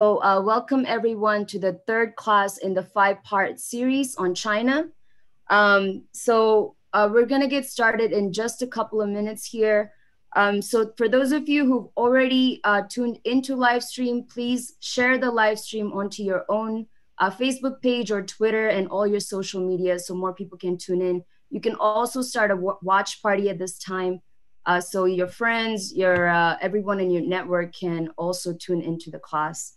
So uh, welcome everyone to the third class in the five-part series on China. Um, so uh, we're gonna get started in just a couple of minutes here. Um, so for those of you who've already uh, tuned into live stream, please share the live stream onto your own uh, Facebook page or Twitter and all your social media so more people can tune in. You can also start a watch party at this time. Uh, so your friends, your uh, everyone in your network can also tune into the class.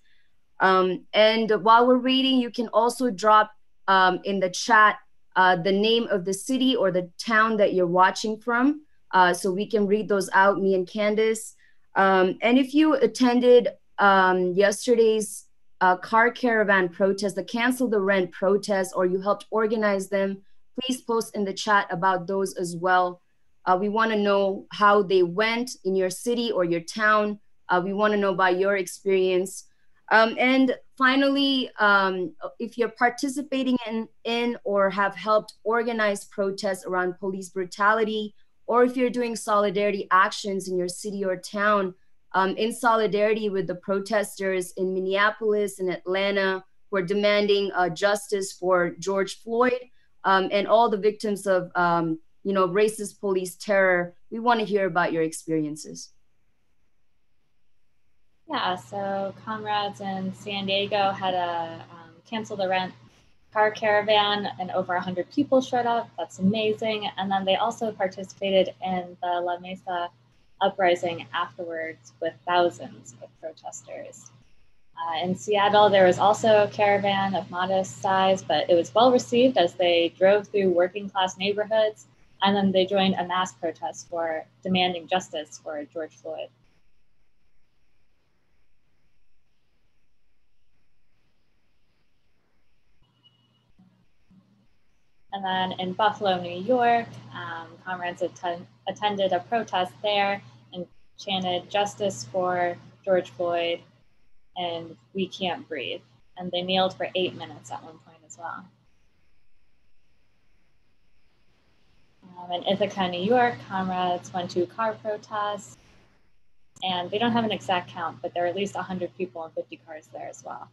Um, and while we're waiting, you can also drop um, in the chat uh, the name of the city or the town that you're watching from, uh, so we can read those out, me and Candice. Um, and if you attended um, yesterday's uh, car caravan protest, the cancel the rent protest, or you helped organize them, please post in the chat about those as well. Uh, we want to know how they went in your city or your town. Uh, we want to know about your experience. Um, and finally, um, if you're participating in, in or have helped organize protests around police brutality, or if you're doing solidarity actions in your city or town um, in solidarity with the protesters in Minneapolis and Atlanta who are demanding uh, justice for George Floyd um, and all the victims of um, you know, racist police terror, we want to hear about your experiences. Yeah, so comrades in San Diego had a um, cancel the rent car caravan and over 100 people showed up. That's amazing. And then they also participated in the La Mesa uprising afterwards with thousands of protesters. Uh, in Seattle, there was also a caravan of modest size, but it was well received as they drove through working class neighborhoods and then they joined a mass protest for demanding justice for George Floyd. And then in Buffalo, New York, um, comrades att- attended a protest there and chanted justice for George Floyd and we can't breathe. And they kneeled for eight minutes at one point as well. Um, in Ithaca, New York, comrades went to car protests. And they don't have an exact count, but there are at least 100 people and 50 cars there as well.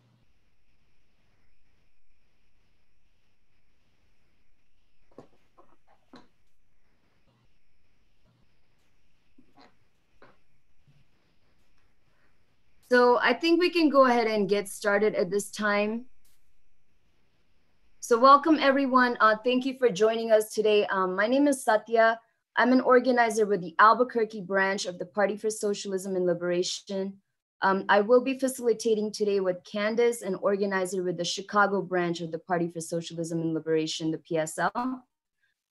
So I think we can go ahead and get started at this time. So welcome everyone. Uh, thank you for joining us today. Um, my name is Satya. I'm an organizer with the Albuquerque branch of the Party for Socialism and Liberation. Um, I will be facilitating today with Candace, an organizer with the Chicago branch of the Party for Socialism and Liberation, the PSL.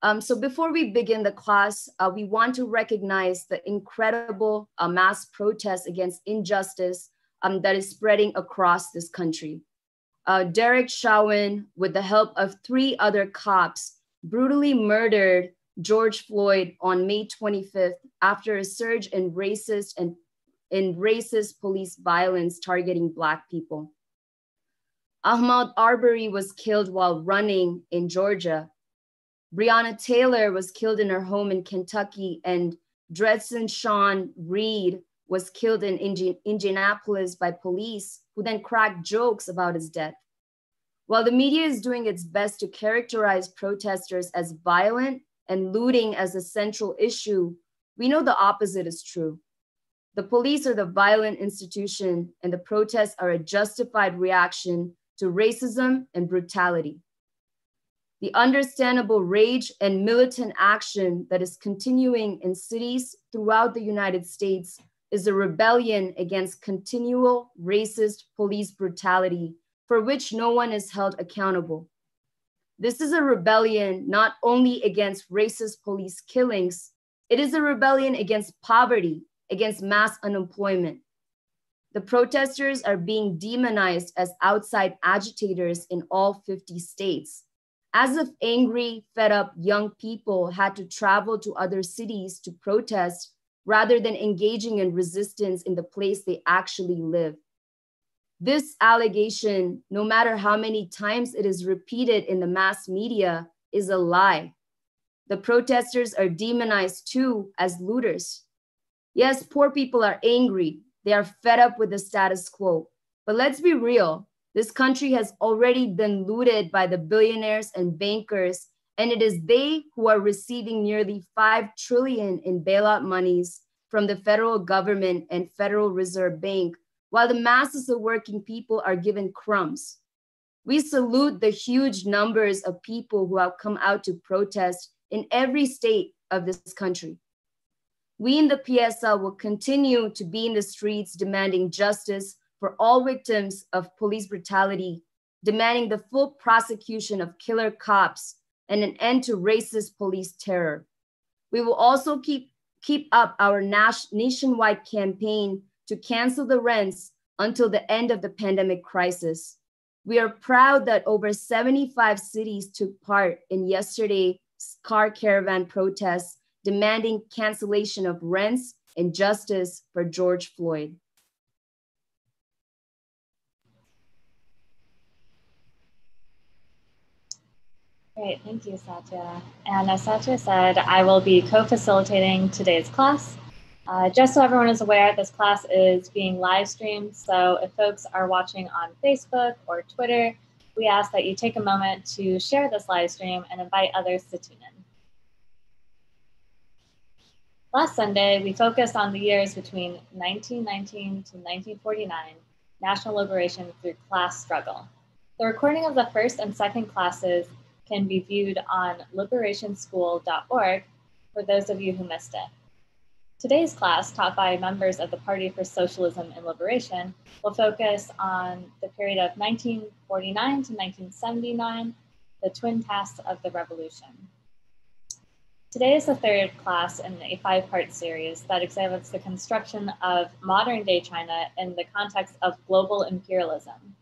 Um, so before we begin the class, uh, we want to recognize the incredible uh, mass protests against injustice um, that is spreading across this country uh, Derek Chauvin, with the help of three other cops, brutally murdered George Floyd on May 25th after a surge in racist and in racist police violence targeting Black people. Ahmaud Arbery was killed while running in Georgia. Breonna Taylor was killed in her home in Kentucky, and Dreasjon Sean Reed was killed in Indianapolis by police who then cracked jokes about his death. While the media is doing its best to characterize protesters as violent and looting as a central issue, we know the opposite is true. The police are the violent institution, and the protests are a justified reaction to racism and brutality. The understandable rage and militant action that is continuing in cities throughout the United States is a rebellion against continual racist police brutality for which no one is held accountable. This is a rebellion not only against racist police killings, it is a rebellion against poverty, against mass unemployment. The protesters are being demonized as outside agitators in all 50 states, as if angry, fed up young people had to travel to other cities to protest rather than engaging in resistance in the place they actually live. This allegation, no matter how many times it is repeated in the mass media, is a lie. The protesters are demonized too as looters. Yes, poor people are angry. They are fed up with the status quo. But let's be real, this country has already been looted by the billionaires and bankers, and it is they who are receiving nearly 5 trillion in bailout monies from the federal government and Federal Reserve Bank, while the masses of working people are given crumbs. We salute the huge numbers of people who have come out to protest in every state of this country. We in the PSL will continue to be in the streets demanding justice for all victims of police brutality, demanding the full prosecution of killer cops and an end to racist police terror. We will also keep, keep up our nationwide campaign to cancel the rents until the end of the pandemic crisis. We are proud that over 75 cities took part in yesterday's car caravan protests demanding cancellation of rents and justice for George Floyd. Great, thank you, Satya. And as Satya said, I will be co-facilitating today's class. Uh, just so everyone is aware, this class is being live streamed. So if folks are watching on Facebook or Twitter, we ask that you take a moment to share this live stream and invite others to tune in. Last Sunday, we focused on the years between 1919 to 1949, national liberation through class struggle. The recording of the first and second classes can be viewed on liberationschool.org for those of you who missed it. Today's class, taught by members of the Party for Socialism and Liberation, will focus on the period of 1949 to 1979, the twin tasks of the revolution. Today is the third class in a five-part series that examines the construction of modern-day China in the context of global imperialism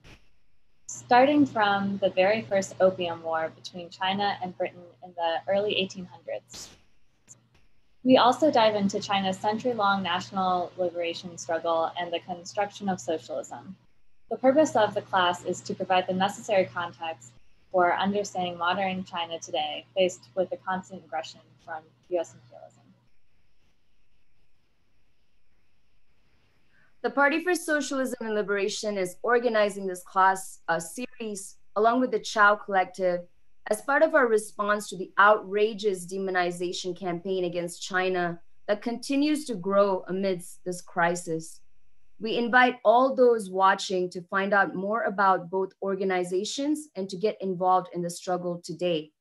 starting from the very first Opium War between China and Britain in the early 1800s. We also dive into China's century-long national liberation struggle and the construction of socialism. The purpose of the class is to provide the necessary context for understanding modern China today, faced with the constant aggression from US imperialism. The Party for Socialism and Liberation is organizing this class uh, series along with the Qiao Collective as part of our response to the outrageous demonization campaign against China that continues to grow amidst this crisis. We invite all those watching to find out more about both organizations and to get involved in the struggle today.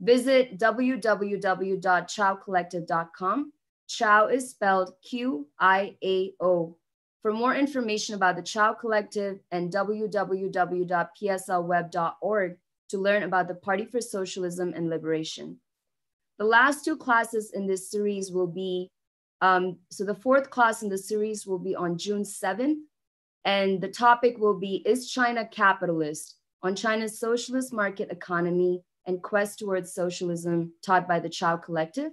Visit www.qiaocollective.com. Chow is spelled Q I A O. For more information about the Qiao Collective and www.pslweb.org to learn about the Party for Socialism and Liberation. The last two classes in this series will be, um, so the fourth class in the series will be on June 7th, and the topic will be Is China Capitalist? on China's socialist market economy and quest towards socialism taught by the Qiao Collective.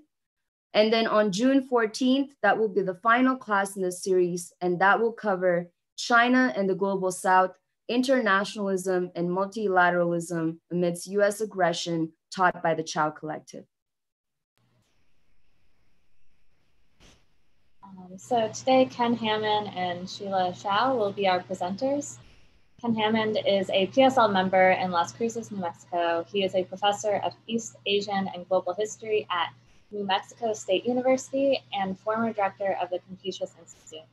And then on June 14th, that will be the final class in the series, and that will cover China and the Global South, internationalism and multilateralism amidst US aggression taught by the Qiao Collective. Um, so today, Ken Hammond and Sheila Hsiao will be our presenters. Ken Hammond is a PSL member in Las Cruces, New Mexico. He is a professor of East Asian and Global History at New Mexico State University and former director of the Confucius Institute.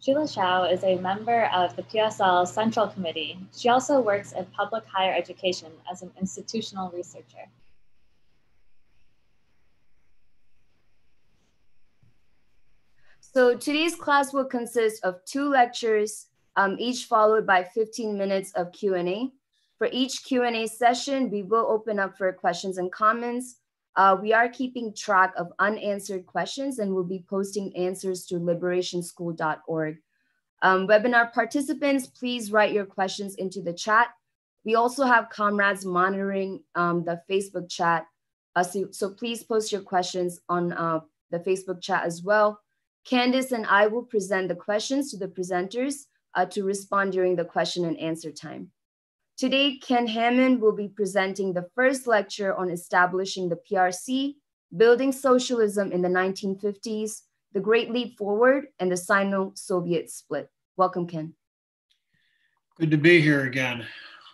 Sheila Hsiao is a member of the PSL Central Committee. She also works in public higher education as an institutional researcher. So today's class will consist of two lectures, um, each followed by 15 minutes of Q&A. For each Q&A session, we will open up for questions and comments. Uh, we are keeping track of unanswered questions and we'll be posting answers to liberationschool.org. Um, webinar participants, please write your questions into the chat. We also have comrades monitoring um, the Facebook chat. Uh, so, so, please post your questions on uh, the Facebook chat as well. Candice and I will present the questions to the presenters uh, to respond during the question and answer time. Today, Ken Hammond will be presenting the first lecture on establishing the PRC, building socialism in the 1950s, the Great Leap Forward, and the Sino-Soviet split. Welcome, Ken. Good to be here again.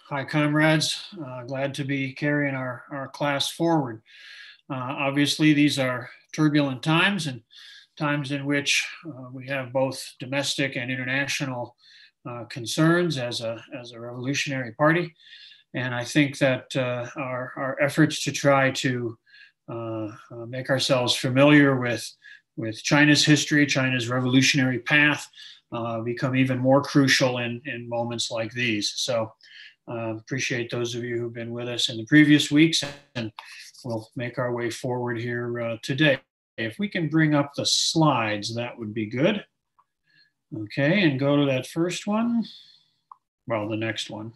Hi, comrades. Uh, glad to be carrying our, our class forward. Uh, obviously, these are turbulent times and times in which uh, we have both domestic and international uh, concerns as a, as a revolutionary party. And I think that uh, our, our efforts to try to uh, make ourselves familiar with, with China's history, China's revolutionary path, become even more crucial in, in moments like these. So uh, appreciate those of you who've been with us in the previous weeks and we'll make our way forward here uh, today. If we can bring up the slides, that would be good. Okay, and go to that first one. Well, the next one.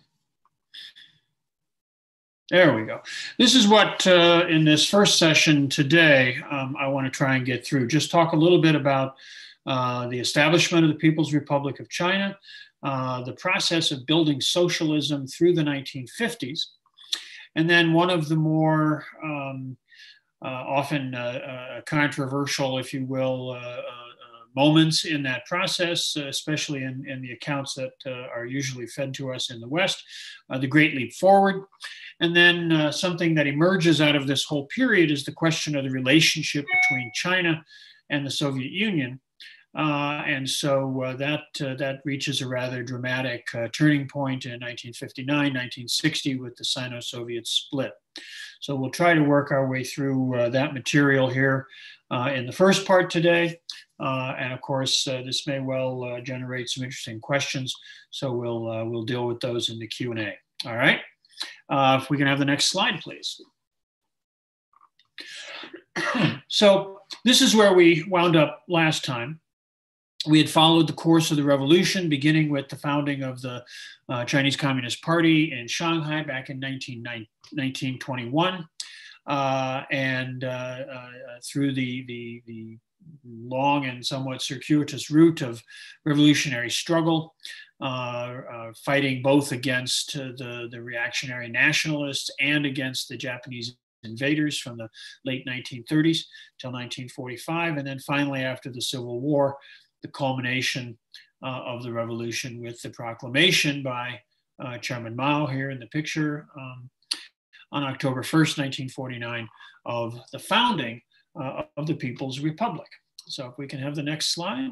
There we go. This is what uh, in this first session today um, I want to try and get through. Just talk a little bit about uh, the establishment of the People's Republic of China, uh, the process of building socialism through the 1950s. And then one of the more um, uh, often uh, uh, controversial, if you will, moments in that process, especially in, in, the accounts that are usually fed to us in the West, the Great Leap Forward. And then something that emerges out of this whole period is the question of the relationship between China and the Soviet Union. Uh, and so uh, that, uh, that reaches a rather dramatic uh, turning point in 1959, 1960 with the Sino Soviet split. So we'll try to work our way through uh, that material here uh, in the first part today. And of course, this may well generate some interesting questions. So we'll, we'll deal with those in the Q&A. All right. if we can have the next slide, please. so this is where we wound up last time we had followed the course of the revolution, beginning with the founding of the uh, Chinese Communist Party in Shanghai back in 19, 1921, uh, and uh, uh, through the, the, the, long and somewhat circuitous route of revolutionary struggle, uh, uh, fighting both against the, the reactionary nationalists and against the Japanese invaders from the late 1930s till 1945, and then finally after the Civil War the culmination uh, of the revolution with the proclamation by uh, Chairman Mao here in the picture um, on October 1st, 1949, of the founding uh, of the People's Republic. So if we can have the next slide.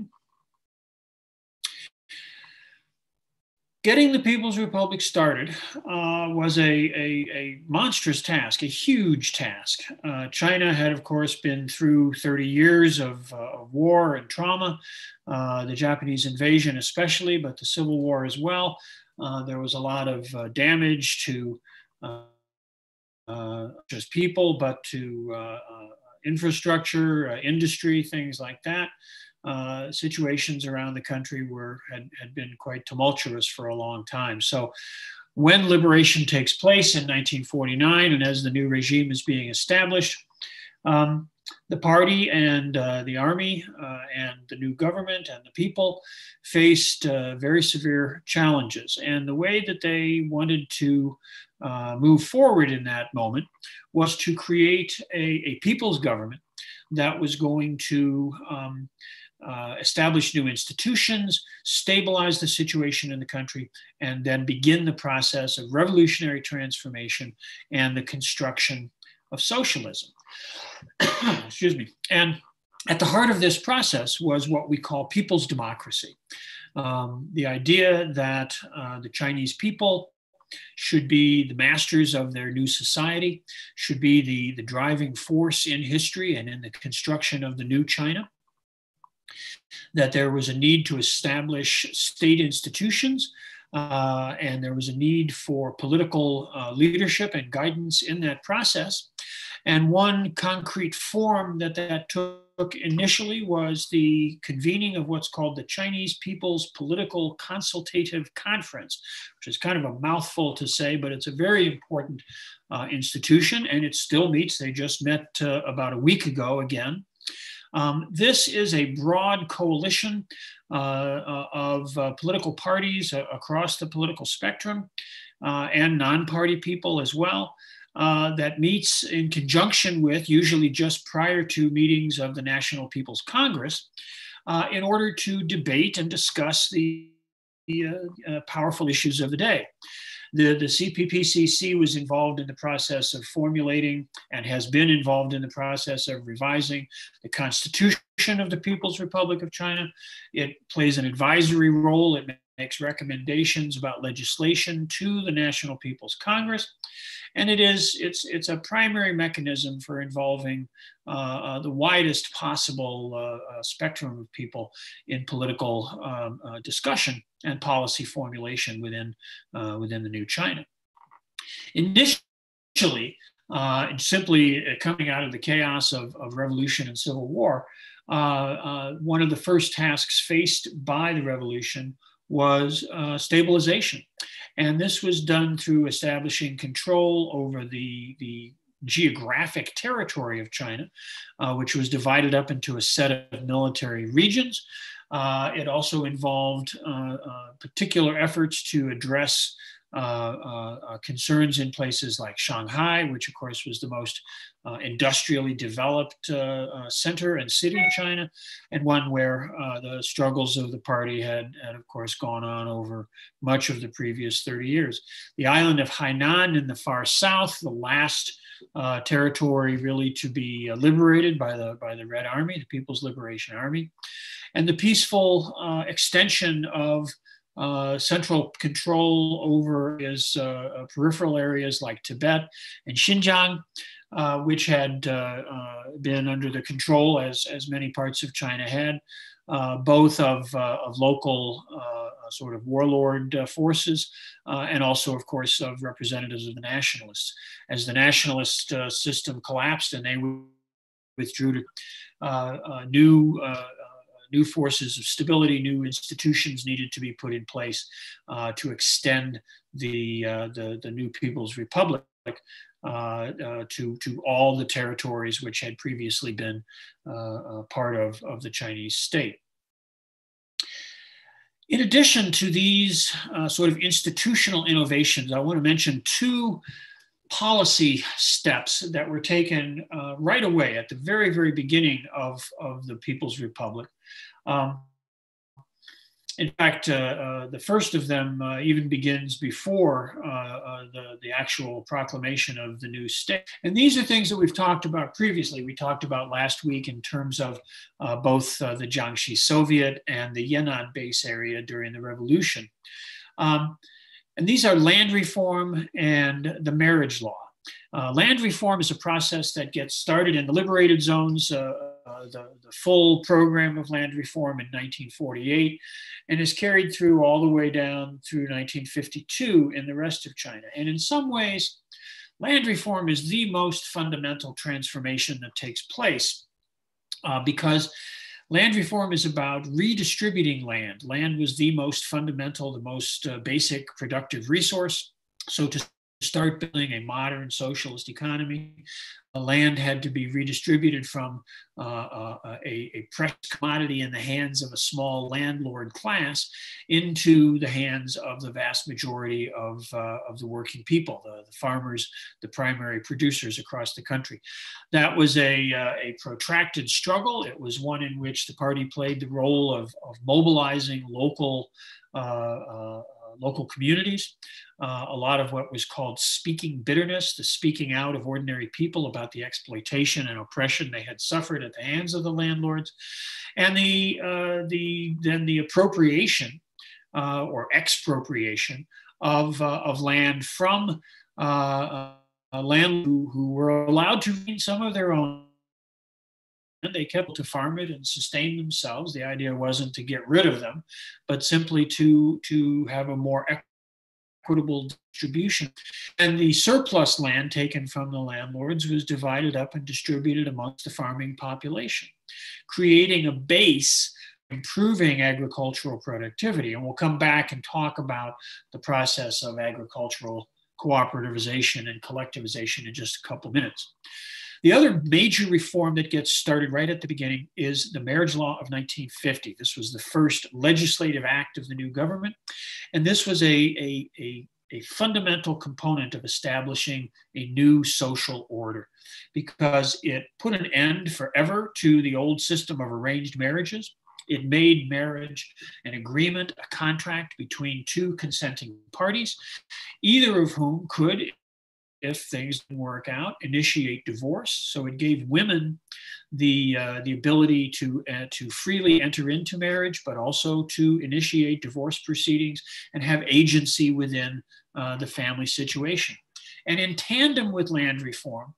Getting the People's Republic started uh, was a, a, a, monstrous task, a huge task. Uh, China had, of course, been through 30 years of, uh, war and trauma, uh, the Japanese invasion especially, but the Civil War as well. Uh, there was a lot of uh, damage to just people, but to infrastructure, industry, things like that uh, situations around the country were had, had been quite tumultuous for a long time. So when liberation takes place in 1949 and as the new regime is being established, um, the party and uh, the army uh, and the new government and the people faced uh, very severe challenges. And the way that they wanted to uh, move forward in that moment was to create a, a people's government that was going to um, uh, establish new institutions, stabilize the situation in the country, and then begin the process of revolutionary transformation and the construction of socialism. Excuse me. And at the heart of this process was what we call people's democracy. Um, the idea that uh, the Chinese people should be the masters of their new society, should be the, the driving force in history and in the construction of the new China that there was a need to establish state institutions uh, and there was a need for political uh, leadership and guidance in that process. And one concrete form that that took initially was the convening of what's called the Chinese People's Political Consultative Conference, which is kind of a mouthful to say, but it's a very important uh, institution and it still meets. They just met uh, about a week ago again. Um, this is a broad coalition uh, uh of uh, political parties uh, across the political spectrum and non party people as well. Uh, that meets in conjunction with, usually just prior to meetings of the National People's Congress, in order to debate and discuss the uh, powerful issues of the day. The, the CPPCC was involved in the process of formulating and has been involved in the process of revising the Constitution of the People's Republic of China. It plays an advisory role. It makes recommendations about legislation to the National People's Congress and it is it's it's a primary mechanism for involving uh, uh, the widest possible uh, uh spectrum of people in political um, uh, discussion and policy formulation within uh, within the new China. Initially, simply coming out of the chaos of, of revolution and civil war, one of the first tasks faced by the revolution was stabilization. And this was done through establishing control over the, the geographic territory of China, uh, which was divided up into a set of military regions. Uh, it also involved uh, uh particular efforts to address uh, uh, uh, concerns in places like Shanghai, which of course was the most uh, industrially developed uh, center and city in China, and one where the struggles of the party had, had, of course, gone on over much of the previous 30 years. The island of Hainan in the far south, the last uh, territory really to be uh, liberated by the by the Red Army, the People's Liberation Army, and the peaceful uh, extension of uh, central control over his uh, uh, peripheral areas like Tibet and Xinjiang, uh, which had uh, uh, been under the control, as, as many parts of China had, both of, of local sort of warlord forces and also, of course, of representatives of the nationalists. As the nationalist system collapsed and they withdrew to new new forces of stability, new institutions needed to be put in place uh, to extend the, uh, the, the, new People's Republic uh, uh to, to all the territories which had previously been uh, part of, of the Chinese state. In addition to these sort of institutional innovations, I want to mention two policy steps that were taken uh, right away at the very, very beginning of, of the People's Republic. Um, in fact, uh, uh, the first of them uh, even begins before uh, uh, the, the actual proclamation of the new state. And these are things that we've talked about previously. We talked about last week in terms of both the Jiangxi Soviet and the Yan'an base area during the revolution. Um, and these are land reform and the marriage law. Uh, land reform is a process that gets started in the liberated zones, uh, uh, the, the, full program of land reform in 1948, and is carried through all the way down through 1952 in the rest of China. And in some ways, land reform is the most fundamental transformation that takes place uh, because Land reform is about redistributing land. Land was the most fundamental, the most uh, basic productive resource. So to start building a modern socialist economy, land had to be redistributed from uh, uh, a, a precious commodity in the hands of a small landlord class into the hands of the vast majority of, uh, of the working people, the, the, farmers, the primary producers across the country. That was a, uh, a protracted struggle. It was one in which the party played the role of, of mobilizing local uh, uh, local communities, uh, a lot of what was called speaking bitterness, the speaking out of ordinary people about the exploitation and oppression they had suffered at the hands of the landlords, and the, uh, the then the appropriation uh, or expropriation of, uh, of land from uh, land who, who were allowed to retain some of their own they kept to farm it and sustain themselves. The idea wasn't to get rid of them, but simply to, to have a more equitable distribution. And the surplus land taken from the landlords was divided up and distributed amongst the farming population, creating a base improving agricultural productivity. And we'll come back and talk about the process of agricultural cooperativization and collectivization in just a couple minutes. The other major reform that gets started right at the beginning is the marriage law of 1950. This was the first legislative act of the new government. And this was a, a, a, a fundamental component of establishing a new social order because it put an end forever to the old system of arranged marriages It made marriage an agreement, a contract between two consenting parties, either of whom could, if things didn't work out, initiate divorce. So it gave women the uh, the ability to uh, to freely enter into marriage, but also to initiate divorce proceedings and have agency within uh, the family situation. And in tandem with land reform,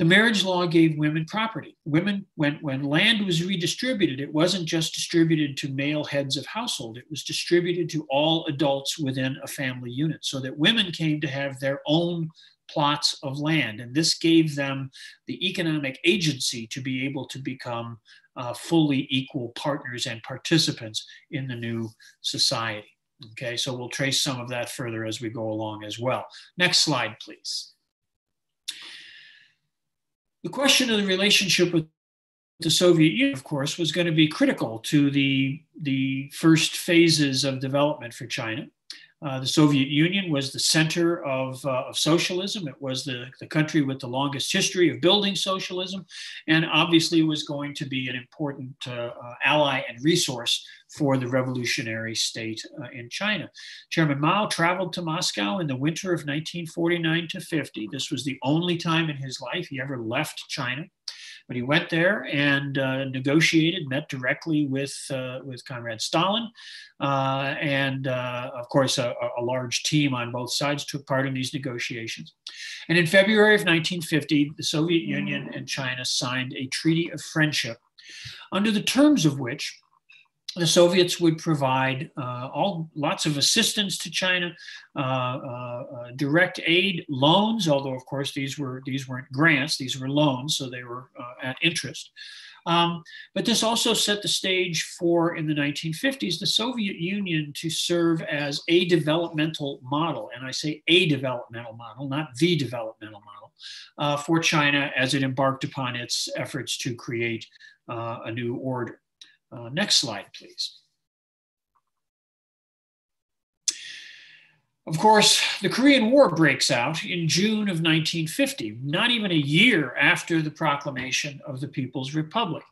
the marriage law gave women property. Women, when, when land was redistributed, it wasn't just distributed to male heads of household, it was distributed to all adults within a family unit so that women came to have their own plots of land. And this gave them the economic agency to be able to become uh, fully equal partners and participants in the new society. Okay, so we'll trace some of that further as we go along as well. Next slide, please. The question of the relationship with the Soviet Union, of course, was going to be critical to the, the first phases of development for China. Uh, the Soviet Union was the center of, uh, of socialism. It was the, the country with the longest history of building socialism, and obviously was going to be an important uh, uh ally and resource for the revolutionary state uh, in China. Chairman Mao traveled to Moscow in the winter of 1949 to 50. This was the only time in his life he ever left China. But he went there and uh, negotiated, met directly with, uh, with Comrade Stalin. Uh, and uh, of course, a, a, large team on both sides took part in these negotiations. And in February of 1950, the Soviet Union and China signed a treaty of friendship, under the terms of which the Soviets would provide uh, all lots of assistance to China, uh, uh, uh, direct aid, loans. Although of course these were these weren't grants; these were loans, so they were uh, at interest. Um, but this also set the stage for, in the 1950s, the Soviet Union to serve as a developmental model. And I say a developmental model, not the developmental model, uh, for China as it embarked upon its efforts to create a new order. Uh, next slide, please. Of course, the Korean War breaks out in June of 1950, not even a year after the proclamation of the People's Republic.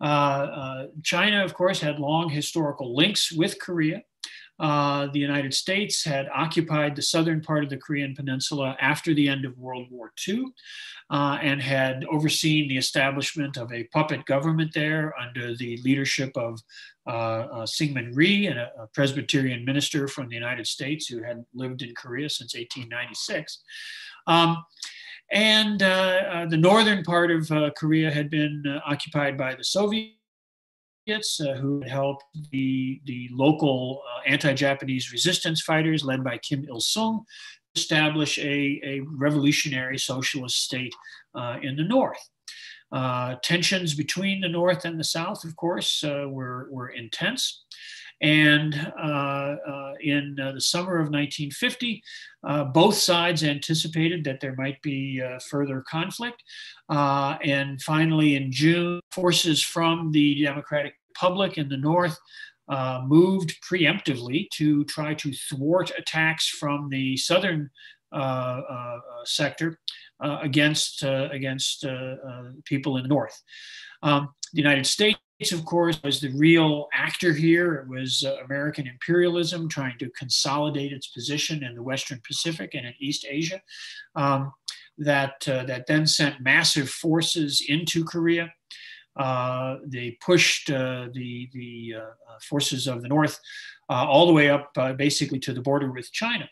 Uh, uh, China, of course, had long historical links with Korea. Uh, the United States had occupied the southern part of the Korean Peninsula after the end of World War II uh, and had overseen the establishment of a puppet government there under the leadership of uh, uh Syngman Rhee, a, a, Presbyterian minister from the United States who had lived in Korea since 1896. Um, and uh, uh, the northern part of Korea had been occupied by the Soviets. Uh, who helped the, the local uh, anti-Japanese resistance fighters led by Kim Il-sung establish a, a revolutionary socialist state uh, in the north. Uh, tensions between the North and the South, of course, uh, were, were intense. And uh, uh, in uh, the summer of 1950, both sides anticipated that there might be further conflict. and finally, in June, forces from the Democratic Republic in the North uh, moved preemptively to try to thwart attacks from the southern uh, uh, sector against against people in the north. Um, the United States, of course, was the real actor here. It was American imperialism trying to consolidate its position in the Western Pacific and in East Asia. Um, that that then sent massive forces into Korea. Uh, they pushed uh, the, the uh, uh forces of the North uh, all the way up basically to the border with China.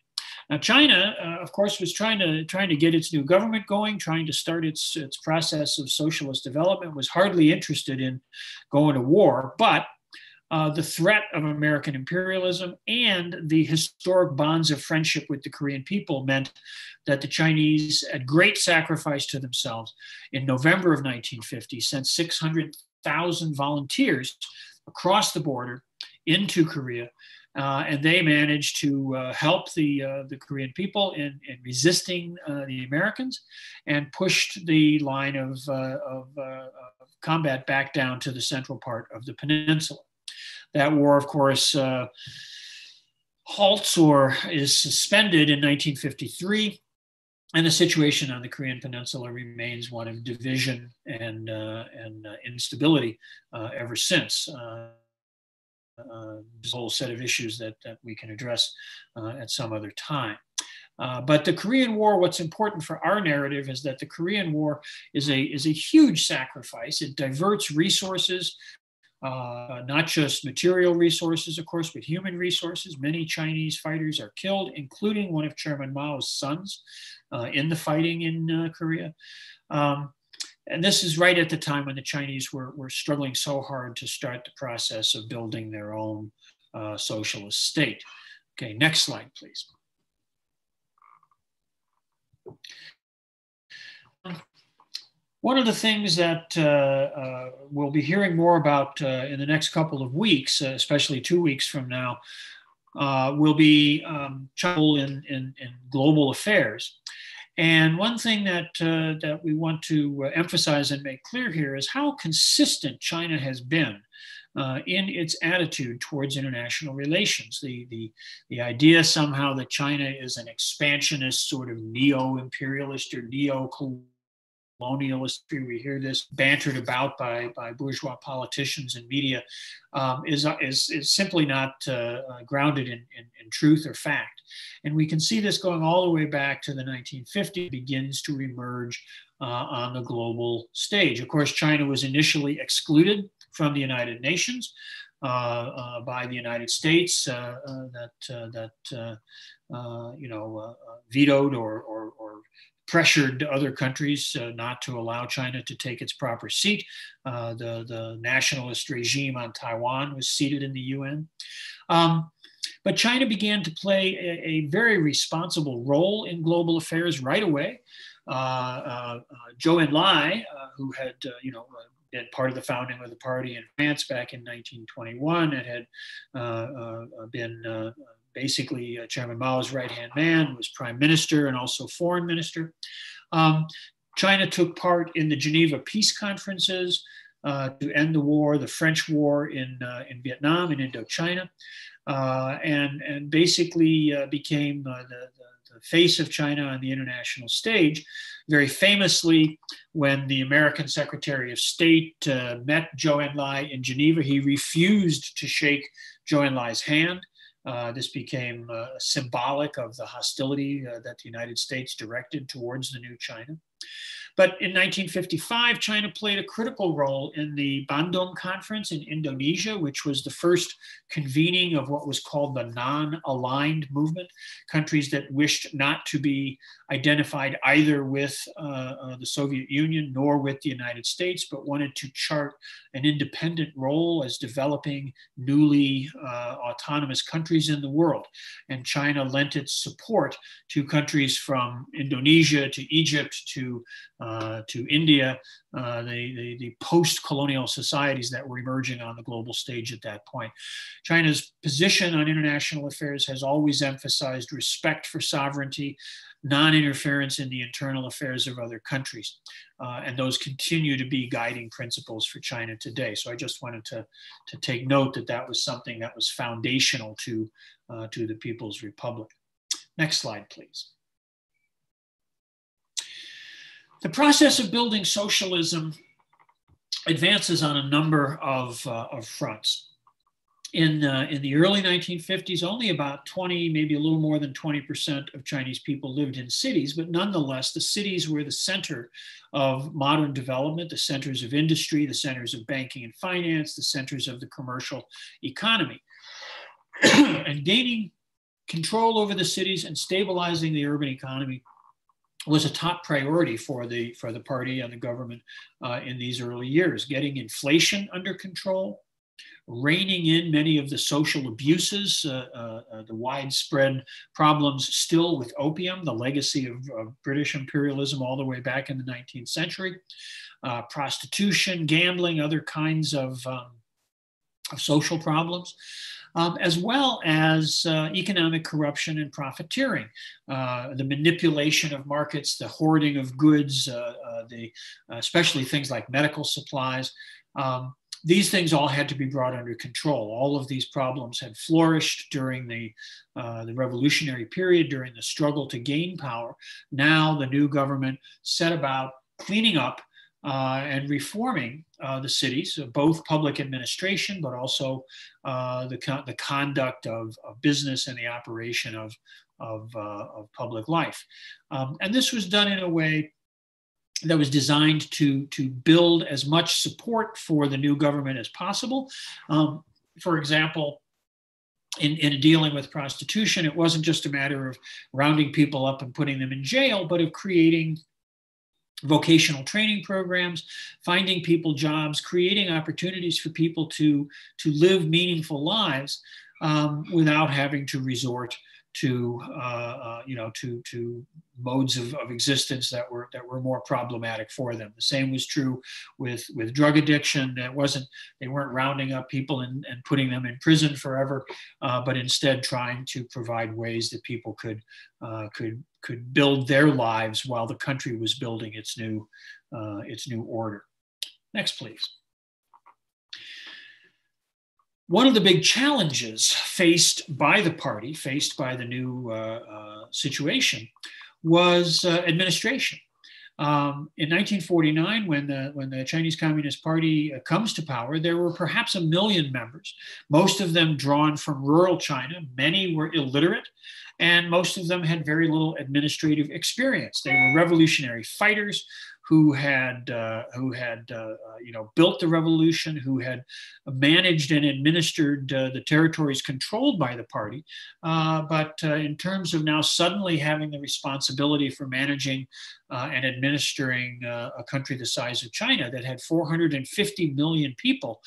Now, China, of course, was trying to trying to get its new government going, trying to start its its process of socialist development. Was hardly interested in going to war, but uh, the threat of American imperialism and the historic bonds of friendship with the Korean people meant that the Chinese, at great sacrifice to themselves, in November of 1950, sent 600,000 volunteers across the border into Korea. Uh, and they managed to uh, help the, uh, the Korean people in, in resisting uh, the Americans and pushed the line of, uh, of, of combat back down to the central part of the peninsula. That war, of course, uh, halts or is suspended in 1953. and the situation on the Korean Peninsula remains one of division and, uh, and uh, instability uh, ever since. Uh, uh, whole set of issues that, that we can address uh, at some other time. but the Korean War, what's important for our narrative is that the Korean War is a, is a huge sacrifice. It diverts resources uh, not just material resources, of course, but human resources. Many Chinese fighters are killed, including one of Chairman Mao's sons uh, in the fighting in uh, Korea. Um, and this is right at the time when the Chinese were, were struggling so hard to start the process of building their own uh, socialist state. Okay, next slide, please. One of the things that uh, uh, we'll be hearing more about uh, in the next couple of weeks, uh, especially two weeks from now, uh, will be um, trouble in, in, in, global affairs. And one thing that, uh, that we want to emphasize and make clear here is how consistent China has been uh, in its attitude towards international relations. The, the, the idea somehow that China is an expansionist, sort of neo imperialist or neo colonialist we hear this bantered about by, by bourgeois politicians and media um, is, is, is simply not uh, uh, grounded in, in, in, truth or fact. And we can see this going all the way back to the 1950s, begins to emerge uh, on the global stage. Of course, China was initially excluded from the United Nations. Uh, uh, by the United States uh, that that you know vetoed or, or, or pressured other countries uh, not to allow China to take its proper seat. Uh, the, the nationalist regime on Taiwan was seated in the UN. Um, but China began to play a, a, very responsible role in global affairs right away. Uh, uh, uh Zhou Enlai, uh, who had, you know, been part of the founding of the party in France back in 1921 and had been basically uh, Chairman Mao's right hand man, was prime minister and also foreign minister. Um, China took part in the Geneva peace conferences uh, to end the war, the French war in, uh, in Vietnam and Indochina, uh, and, and basically uh, became uh, the, the, the, face of China on the international stage. Very famously, when the American Secretary of State met Zhou Enlai in Geneva, he refused to shake Zhou Enlai's hand. Uh, this became uh, symbolic of the hostility uh, that the United States directed towards the new China. But in 1955, China played a critical role in the Bandung Conference in Indonesia, which was the first convening of what was called the non aligned movement, countries that wished not to be identified either with uh, uh, the Soviet Union nor with the United States, but wanted to chart an independent role as developing newly uh, autonomous countries in the world. And China lent its support to countries from Indonesia to Egypt to, uh, to India, uh, the, the, the post colonial societies that were emerging on the global stage at that point. China's position on international affairs has always emphasized respect for sovereignty non-interference in the internal affairs of other countries. Uh, and those continue to be guiding principles for China today. So I just wanted to, to take note that that was something that was foundational to, uh, to the People's Republic. Next slide, please. The process of building socialism advances on a number of, uh, of fronts in, uh, in the early 1950s, only about 20, maybe a little more than 20% of Chinese people lived in cities, but nonetheless, the cities were the center of modern development, the centers of industry, the centers of banking and finance, the centers of the commercial economy. and gaining control over the cities and stabilizing the urban economy was a top priority for the for the party and the government uh, in these early years. Getting inflation under control, reining in many of the social abuses, uh, uh, uh, the widespread problems still with opium, the legacy of, of, British imperialism all the way back in the 19th century, uh, prostitution, gambling, other kinds of, um, of social problems. Um, as well as uh, economic corruption and profiteering, uh, the manipulation of markets, the hoarding of goods, uh, uh the, especially things like medical supplies. Um, these things all had to be brought under control. All of these problems had flourished during the, uh, the revolutionary period, during the struggle to gain power. Now the new government set about cleaning up uh, and reforming uh, the cities, both public administration, but also uh, the, co- the conduct of, of, business and the operation of, of, uh, of public life. Um, and this was done in a way that was designed to, to build as much support for the new government as possible. Um, for example, in, in dealing with prostitution, it wasn't just a matter of rounding people up and putting them in jail, but of creating vocational training programs, finding people jobs, creating opportunities for people to, to live meaningful lives um, without having to resort to uh, uh, you know to to modes of, of existence that were that were more problematic for them. The same was true with with drug addiction. It wasn't they weren't rounding up people and, and putting them in prison forever, uh, but instead trying to provide ways that people could uh, could could build their lives while the country was building its new uh, its new order. Next, please. One of the big challenges faced by the party, faced by the new uh, uh, situation, was uh, administration. Um, in 1949, when the, when the Chinese Communist Party uh, comes to power, there were perhaps a million members, most of them drawn from rural China. Many were illiterate, and most of them had very little administrative experience. They were revolutionary fighters who had uh, who had uh, uh, you know built the revolution, who had managed and administered uh, the territories controlled by the party. Uh, but in terms of now suddenly having the responsibility for managing and administering a country the size of China that had 450 million people,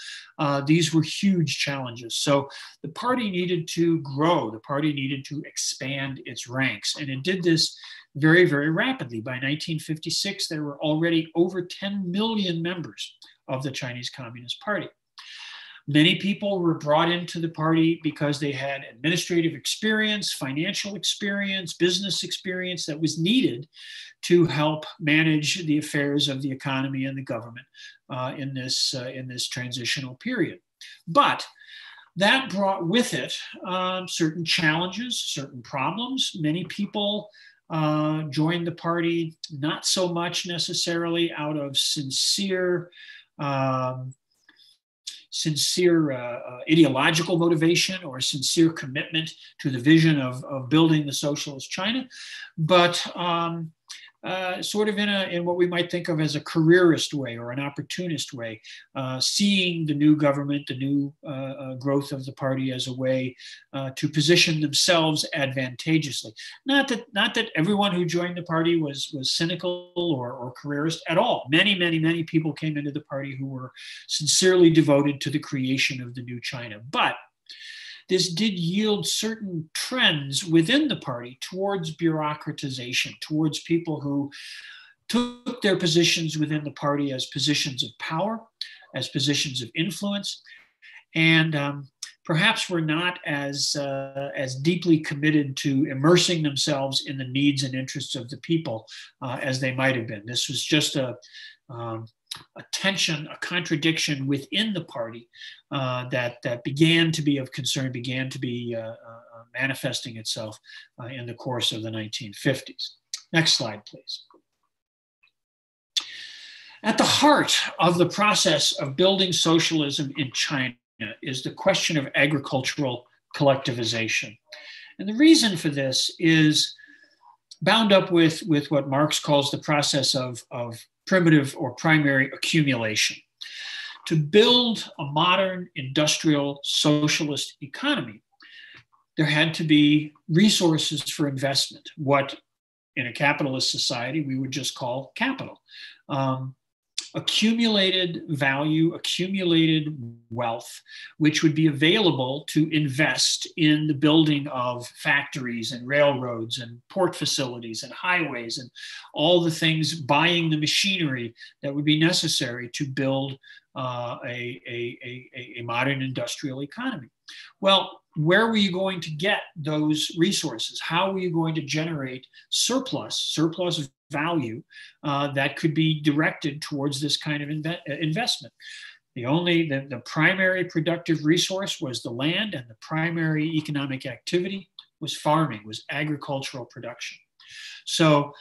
these were huge challenges. So the party needed to grow. The party needed to expand its ranks, and it did this very, very rapidly. By 1956, there were already over 10 million members of the Chinese Communist Party. Many people were brought into the party because they had administrative experience, financial experience, business experience that was needed to help manage the affairs of the economy and the government uh, in, this, uh, in this transitional period. But that brought with it um, certain challenges, certain problems. Many people uh, joined the party, not so much necessarily out of sincere, um, sincere uh, uh, ideological motivation or sincere commitment to the vision of, of building the socialist China, but um, uh, sort of in a in what we might think of as a careerist way or an opportunist way, uh, seeing the new government, the new uh, uh growth of the party as a way uh, to position themselves advantageously. Not that not that everyone who joined the party was was cynical or, or careerist at all. Many many many people came into the party who were sincerely devoted to the creation of the new China, but this did yield certain trends within the party towards bureaucratization, towards people who took their positions within the party as positions of power, as positions of influence, and um, perhaps were not as uh, as deeply committed to immersing themselves in the needs and interests of the people uh, as they might have been. This was just a um, a tension, a contradiction within the party uh, that, that began to be of concern, began to be uh, uh, manifesting itself uh, in the course of the 1950s. Next slide, please. At the heart of the process of building socialism in China is the question of agricultural collectivization. And the reason for this is bound up with, with what Marx calls the process of, of primitive or primary accumulation. To build a modern industrial socialist economy, there had to be resources for investment, what in a capitalist society we would just call capital. Um, accumulated value, accumulated wealth, which would be available to invest in the building of factories and railroads and port facilities and highways and all the things, buying the machinery that would be necessary to build uh, a, a, a, a modern industrial economy. Well, where were you going to get those resources? How were you going to generate surplus, surplus value uh, that could be directed towards this kind of inve- uh, investment? The only, the, the primary productive resource was the land, and the primary economic activity was farming, was agricultural production. So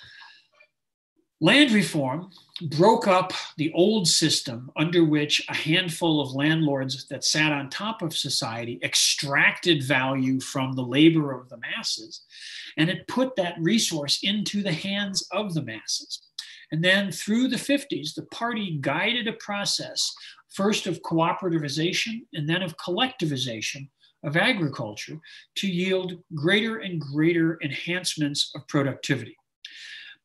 land reform broke up the old system under which a handful of landlords that sat on top of society extracted value from the labor of the masses, and it put that resource into the hands of the masses. And then through the 50s, the party guided a process first of cooperativization and then of collectivization of agriculture to yield greater and greater enhancements of productivity.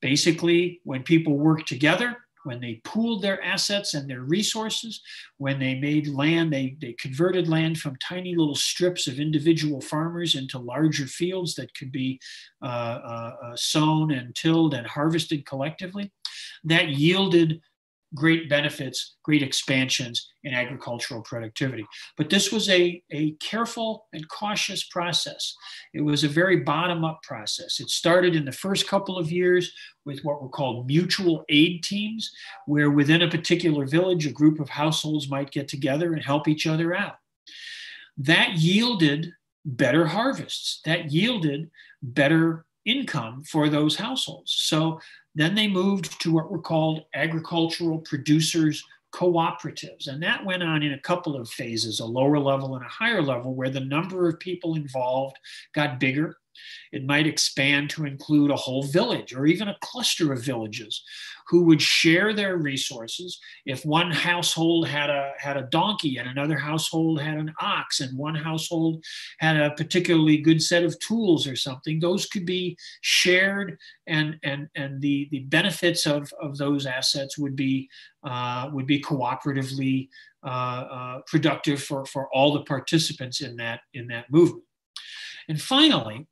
Basically, when people worked together, when they pooled their assets and their resources, when they made land, they, they converted land from tiny little strips of individual farmers into larger fields that could be uh, uh, uh sown and tilled and harvested collectively. That yielded great benefits, great expansions in agricultural productivity. But this was a, a careful and cautious process. It was a very bottom up process. It started in the first couple of years with what were called mutual aid teams, where within a particular village, a group of households might get together and help each other out. That yielded better harvests, that yielded better income for those households. So then they moved to what were called agricultural producers cooperatives. And that went on in a couple of phases, a lower level and a higher level, where the number of people involved got bigger it might expand to include a whole village or even a cluster of villages who would share their resources. If one household had a, had a donkey and another household had an ox and one household had a particularly good set of tools or something, those could be shared and, and, and the, the benefits of, of those assets would be, uh, would be cooperatively uh, uh, productive for, for all the participants in that, in that movement. And finally,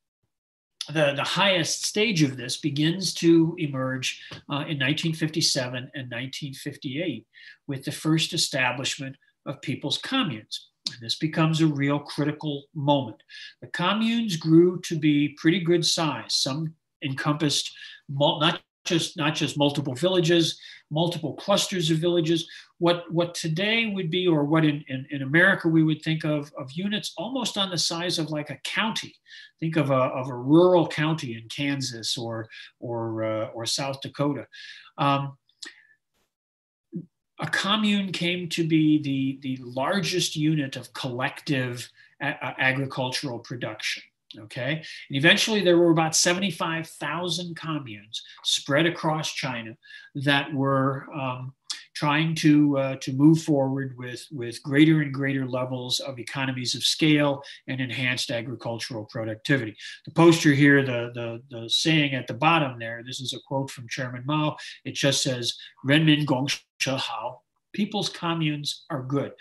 the, the highest stage of this begins to emerge uh, in 1957 and 1958 with the first establishment of people's communes. And this becomes a real critical moment. The communes grew to be pretty good size. Some encompassed not just not just multiple villages, multiple clusters of villages. What what today would be, or what in, in, in, America we would think of of units almost on the size of like a county. Think of a, of a rural county in Kansas or or uh, or South Dakota. Um, a commune came to be the, the largest unit of collective a- agricultural production. Okay. And eventually there were about 75,000 communes spread across China that were um, trying to, uh, to move forward with, with greater and greater levels of economies of scale and enhanced agricultural productivity. The poster here, the, the, the saying at the bottom there, this is a quote from Chairman Mao. It just says, Renmin Gong Hao, people's communes are good.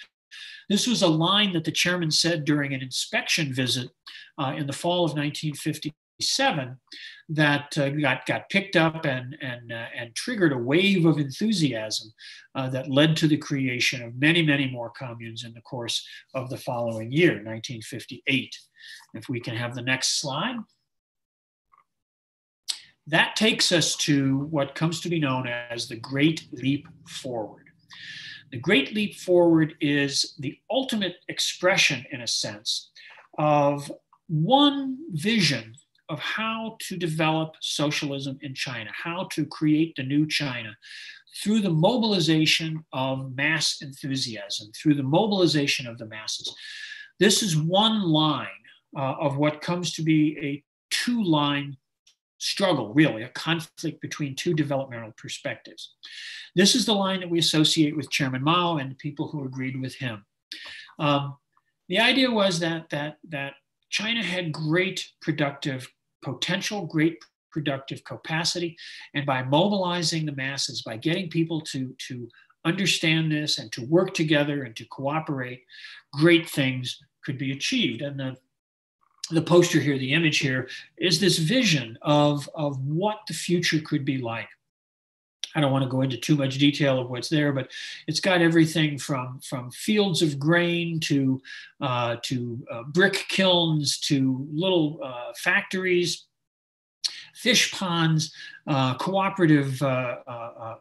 This was a line that the chairman said during an inspection visit uh, in the fall of 1957 that uh, got, got picked up and, and, uh, and triggered a wave of enthusiasm uh, that led to the creation of many, many more communes in the course of the following year, 1958. If we can have the next slide. That takes us to what comes to be known as the Great Leap Forward. The Great Leap Forward is the ultimate expression, in a sense, of one vision of how to develop socialism in China, how to create the new China through the mobilization of mass enthusiasm, through the mobilization of the masses. This is one line uh, of what comes to be a two line struggle, really, a conflict between two developmental perspectives. This is the line that we associate with Chairman Mao and the people who agreed with him. Um, the idea was that, that, that China had great productive potential, great productive capacity, and by mobilizing the masses, by getting people to, to understand this and to work together and to cooperate, great things could be achieved. And the the poster here, the image here, is this vision of, of what the future could be like. I don't want to go into too much detail of what's there, but it's got everything from, from fields of grain to, uh, to uh, brick kilns to little uh, factories, fish ponds, uh, cooperative uh, uh,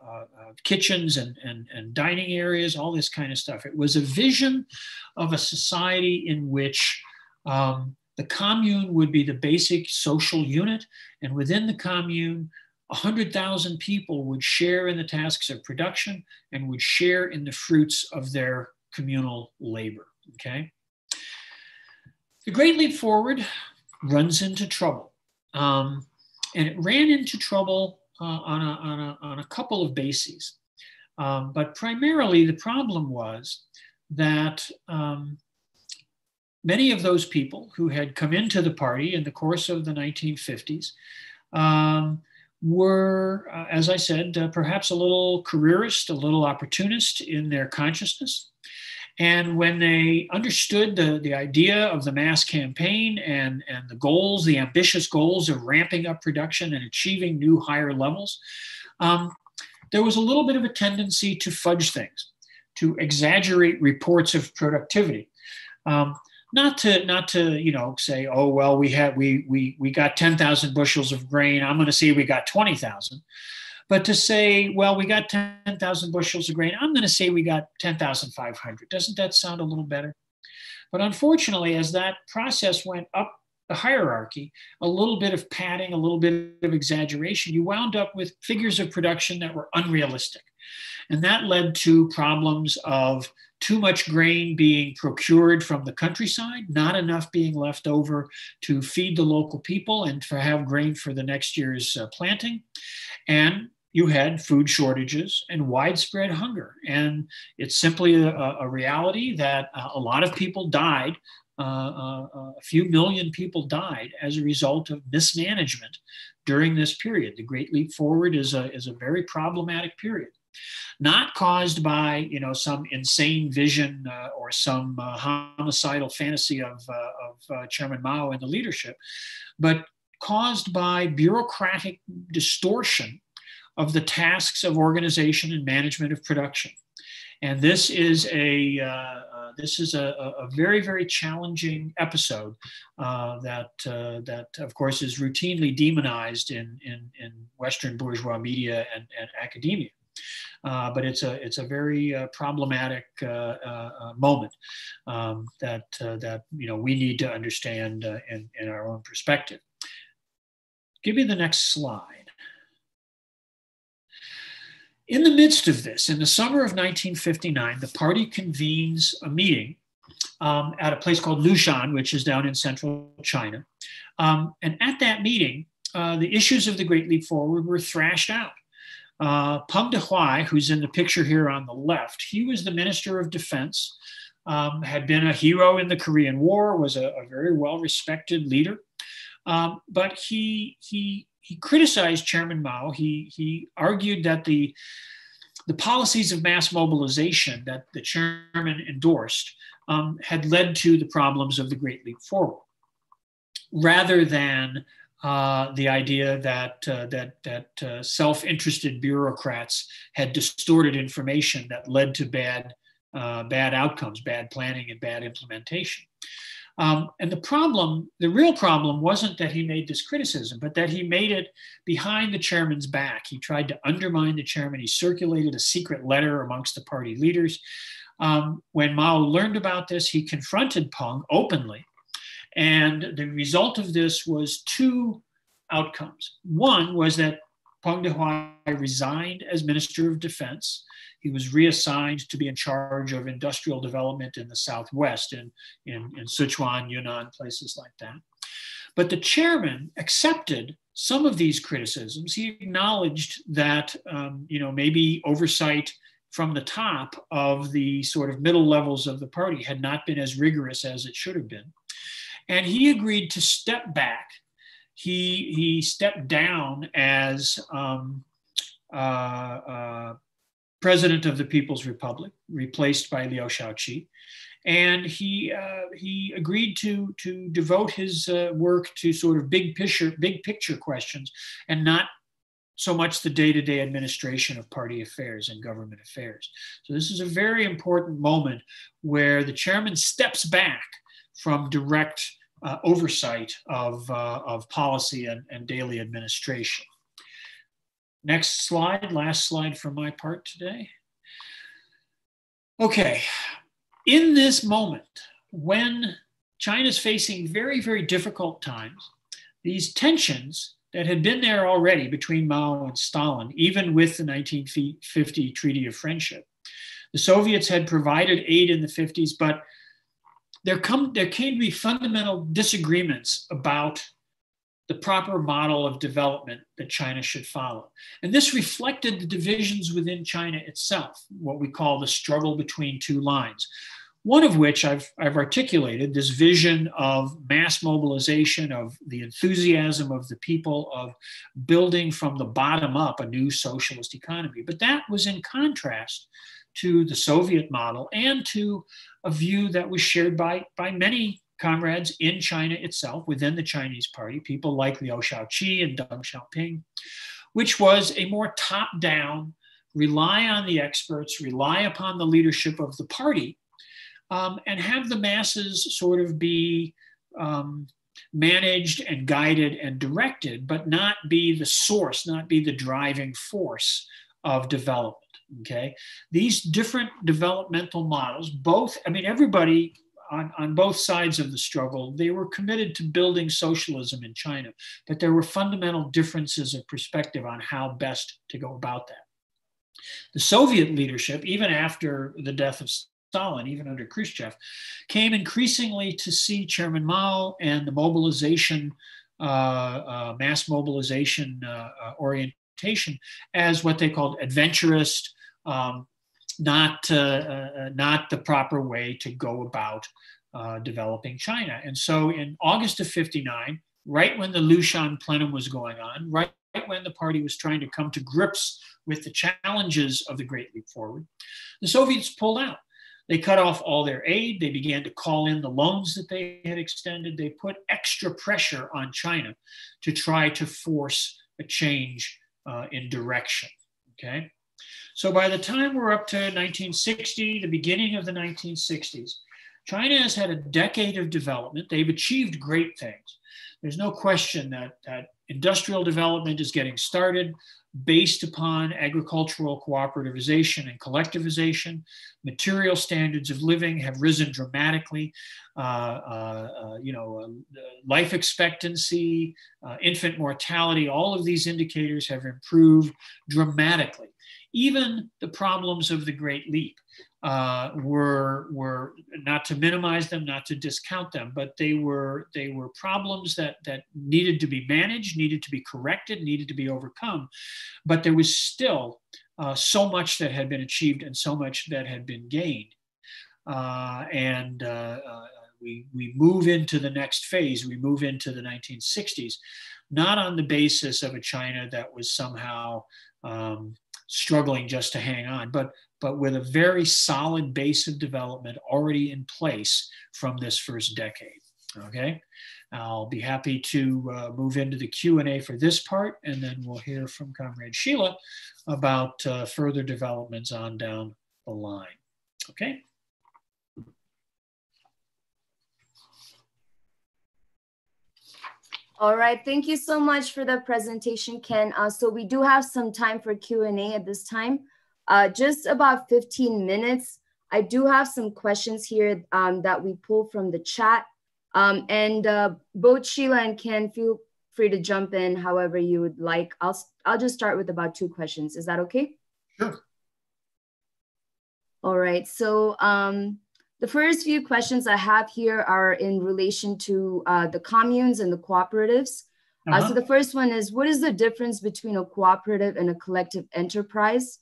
kitchens and, and, and dining areas, all this kind of stuff. It was a vision of a society in which um, the commune would be the basic social unit, and within the commune, 100,000 people would share in the tasks of production and would share in the fruits of their communal labor. Okay. The Great Leap Forward runs into trouble. Um, and it ran into trouble uh, on, a, on, a, on a couple of bases. Um, but primarily, the problem was that um, many of those people who had come into the party in the course of the 1950s um, were, uh, as I said, uh, perhaps a little careerist, a little opportunist in their consciousness. And when they understood the, the idea of the mass campaign and, and the goals, the ambitious goals of ramping up production and achieving new higher levels, um, there was a little bit of a tendency to fudge things, to exaggerate reports of productivity. Um, not to not to you know say oh well we had we we we got 10,000 bushels of grain I'm going to say we got 20,000 but to say, well, we got 10,000 bushels of grain, I'm going to say we got 10,500. Doesn't that sound a little better? But unfortunately, as that process went up the hierarchy, a little bit of padding, a little bit of exaggeration, you wound up with figures of production that were unrealistic. And that led to problems of too much grain being procured from the countryside, not enough being left over to feed the local people and to have grain for the next year's uh, planting, and you had food shortages and widespread hunger. And it's simply a, a reality that uh, a lot of people died. Uh, uh, a few million people died as a result of mismanagement during this period. The Great Leap Forward is a, is a very problematic period not caused by you know some insane vision uh, or some uh, homicidal fantasy of, uh, of Chairman Mao and the leadership, but caused by bureaucratic distortion of the tasks of organization and management of production. And this is a uh, uh, this is a, a, very very challenging episode uh, that uh, that of course is routinely demonized in in, in Western bourgeois media and, and academia. Uh, but it's a it's a very uh, problematic moment um, that that you know we need to understand in, in our own perspective. Give me the next slide. In the midst of this, in the summer of 1959, the party convenes a meeting um, at a place called Lushan, which is down in central China. Um, and at that meeting, uh, the issues of the Great Leap Forward were thrashed out. Uh, Peng Dehuai, who's in the picture here on the left, he was the Minister of Defense, um, had been a hero in the Korean War, was a, a very well respected leader. Um, but he, he he criticized Chairman Mao. He, he argued that the, the policies of mass mobilization that the chairman endorsed um, had led to the problems of the Great Leap Forward, rather than uh, the idea that uh, that that uh, self-interested bureaucrats had distorted information that led to bad uh, bad outcomes, bad planning, and bad implementation. Um, and the problem, the real problem, wasn't that he made this criticism, but that he made it behind the chairman's back. He tried to undermine the chairman. He circulated a secret letter amongst the party leaders. Um, when Mao learned about this, he confronted Peng openly. And the result of this was two outcomes. One was that Peng Dehuai resigned as Minister of Defense he was reassigned to be in charge of industrial development in the Southwest, in, in, in Sichuan, Yunnan, places like that. But the chairman accepted some of these criticisms. He acknowledged that, um, you know, maybe oversight from the top of the sort of middle levels of the party had not been as rigorous as it should have been. And he agreed to step back. He, he stepped down as um, uh, uh, president of the People's Republic, replaced by Liu Shaoqi. And he, uh, he agreed to, to devote his uh, work to sort of big picture, big picture questions and not so much the day-to-day administration of party affairs and government affairs. So this is a very important moment where the chairman steps back from direct uh, oversight of, uh, of policy and, and daily administration. Next slide, last slide for my part today. Okay, in this moment, when China's facing very, very difficult times, these tensions that had been there already between Mao and Stalin, even with the 1950 Treaty of Friendship. The Soviets had provided aid in the 50s, but there, come, there came to be fundamental disagreements about the proper model of development that China should follow. And this reflected the divisions within China itself, what we call the struggle between two lines. One of which I've, I've articulated this vision of mass mobilization, of the enthusiasm of the people, of building from the bottom up a new socialist economy. But that was in contrast to the Soviet model and to a view that was shared by, by many comrades in China itself, within the Chinese party, people like Liu Shaoqi and Deng Xiaoping, which was a more top down, rely on the experts, rely upon the leadership of the party, um, and have the masses sort of be um, managed and guided and directed, but not be the source, not be the driving force of development. Okay. These different developmental models, both, I mean, everybody on, on both sides of the struggle, they were committed to building socialism in China, but there were fundamental differences of perspective on how best to go about that. The Soviet leadership, even after the death of Stalin, even under Khrushchev, came increasingly to see Chairman Mao and the mobilization, uh, uh, mass mobilization uh, uh orientation as what they called adventurist, um, not, uh, uh, not the proper way to go about developing China. And so in August of 59, right when the Lushan plenum was going on, right when the party was trying to come to grips with the challenges of the Great Leap Forward, the Soviets pulled out. They cut off all their aid. They began to call in the loans that they had extended. They put extra pressure on China to try to force a change uh, in direction. Okay. So by the time we're up to 1960, the beginning of the 1960s, China has had a decade of development. They've achieved great things. There's no question that, that industrial development is getting started based upon agricultural cooperativization and collectivization. Material standards of living have risen dramatically. Uh, uh, uh, you know, uh, life expectancy, uh, infant mortality, all of these indicators have improved dramatically. Even the problems of the Great Leap uh, were were not to minimize them, not to discount them, but they were they were problems that that needed to be managed, needed to be corrected, needed to be overcome. But there was still uh, so much that had been achieved and so much that had been gained, uh, and uh, uh, we we move into the next phase. We move into the 1960s, not on the basis of a China that was somehow um, struggling just to hang on, but but with a very solid base of development already in place from this first decade. Okay, I'll be happy to uh, move into the Q&A for this part, and then we'll hear from Comrade Sheila about uh, further developments on down the line. Okay. All right, thank you so much for the presentation, Ken. Uh, so we do have some time for Q&A at this time. Uh, just about 15 minutes. I do have some questions here um, that we pulled from the chat. Um, and uh, both Sheila and Ken, feel free to jump in however you would like. I'll, I'll just start with about two questions. Is that okay? Sure. All right, so um, the first few questions I have here are in relation to uh, the communes and the cooperatives. Uh, uh-huh. so the first one is, what is the difference between a cooperative and a collective enterprise?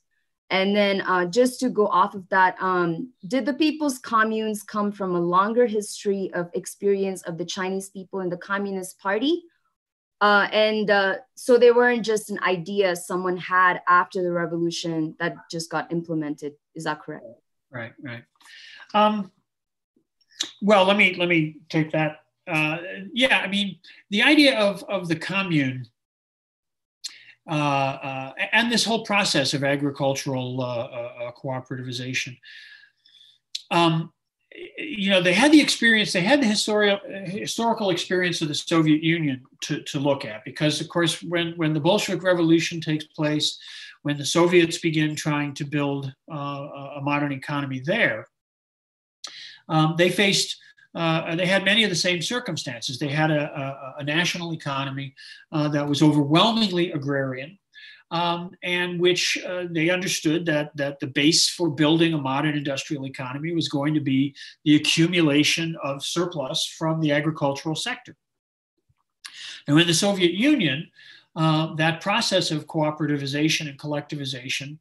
And then uh, just to go off of that, um, did the people's communes come from a longer history of experience of the Chinese people in the Communist Party? Uh, and uh, so they weren't just an idea someone had after the revolution that just got implemented. Is that correct? Right, right. Um, well, let me let me take that. Uh, yeah, I mean, the idea of of the commune uh, uh, and this whole process of agricultural uh, uh, uh, cooperativization. Um, you know, they had the experience, they had the historical historical experience of the Soviet Union to, to look at, because of course, when, when the Bolshevik Revolution takes place, when the Soviets begin trying to build a modern economy there, um, they faced uh, they had many of the same circumstances. They had a, a, a national economy uh, that was overwhelmingly agrarian um, and which uh, they understood that, that the base for building a modern industrial economy was going to be the accumulation of surplus from the agricultural sector. Now, in the Soviet Union, uh, that process of cooperativization and collectivization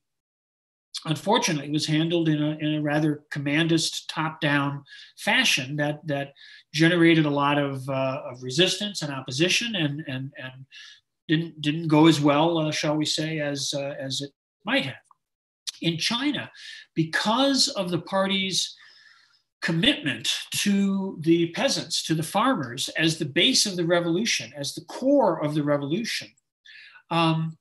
unfortunately it was handled in a, in a rather commandist top-down fashion that that generated a lot of, uh, of resistance and opposition and, and, and didn't didn't go as well, uh, shall we say, as uh, as it might have. In China, because of the party's commitment to the peasants, to the farmers, as the base of the revolution, as the core of the revolution, um,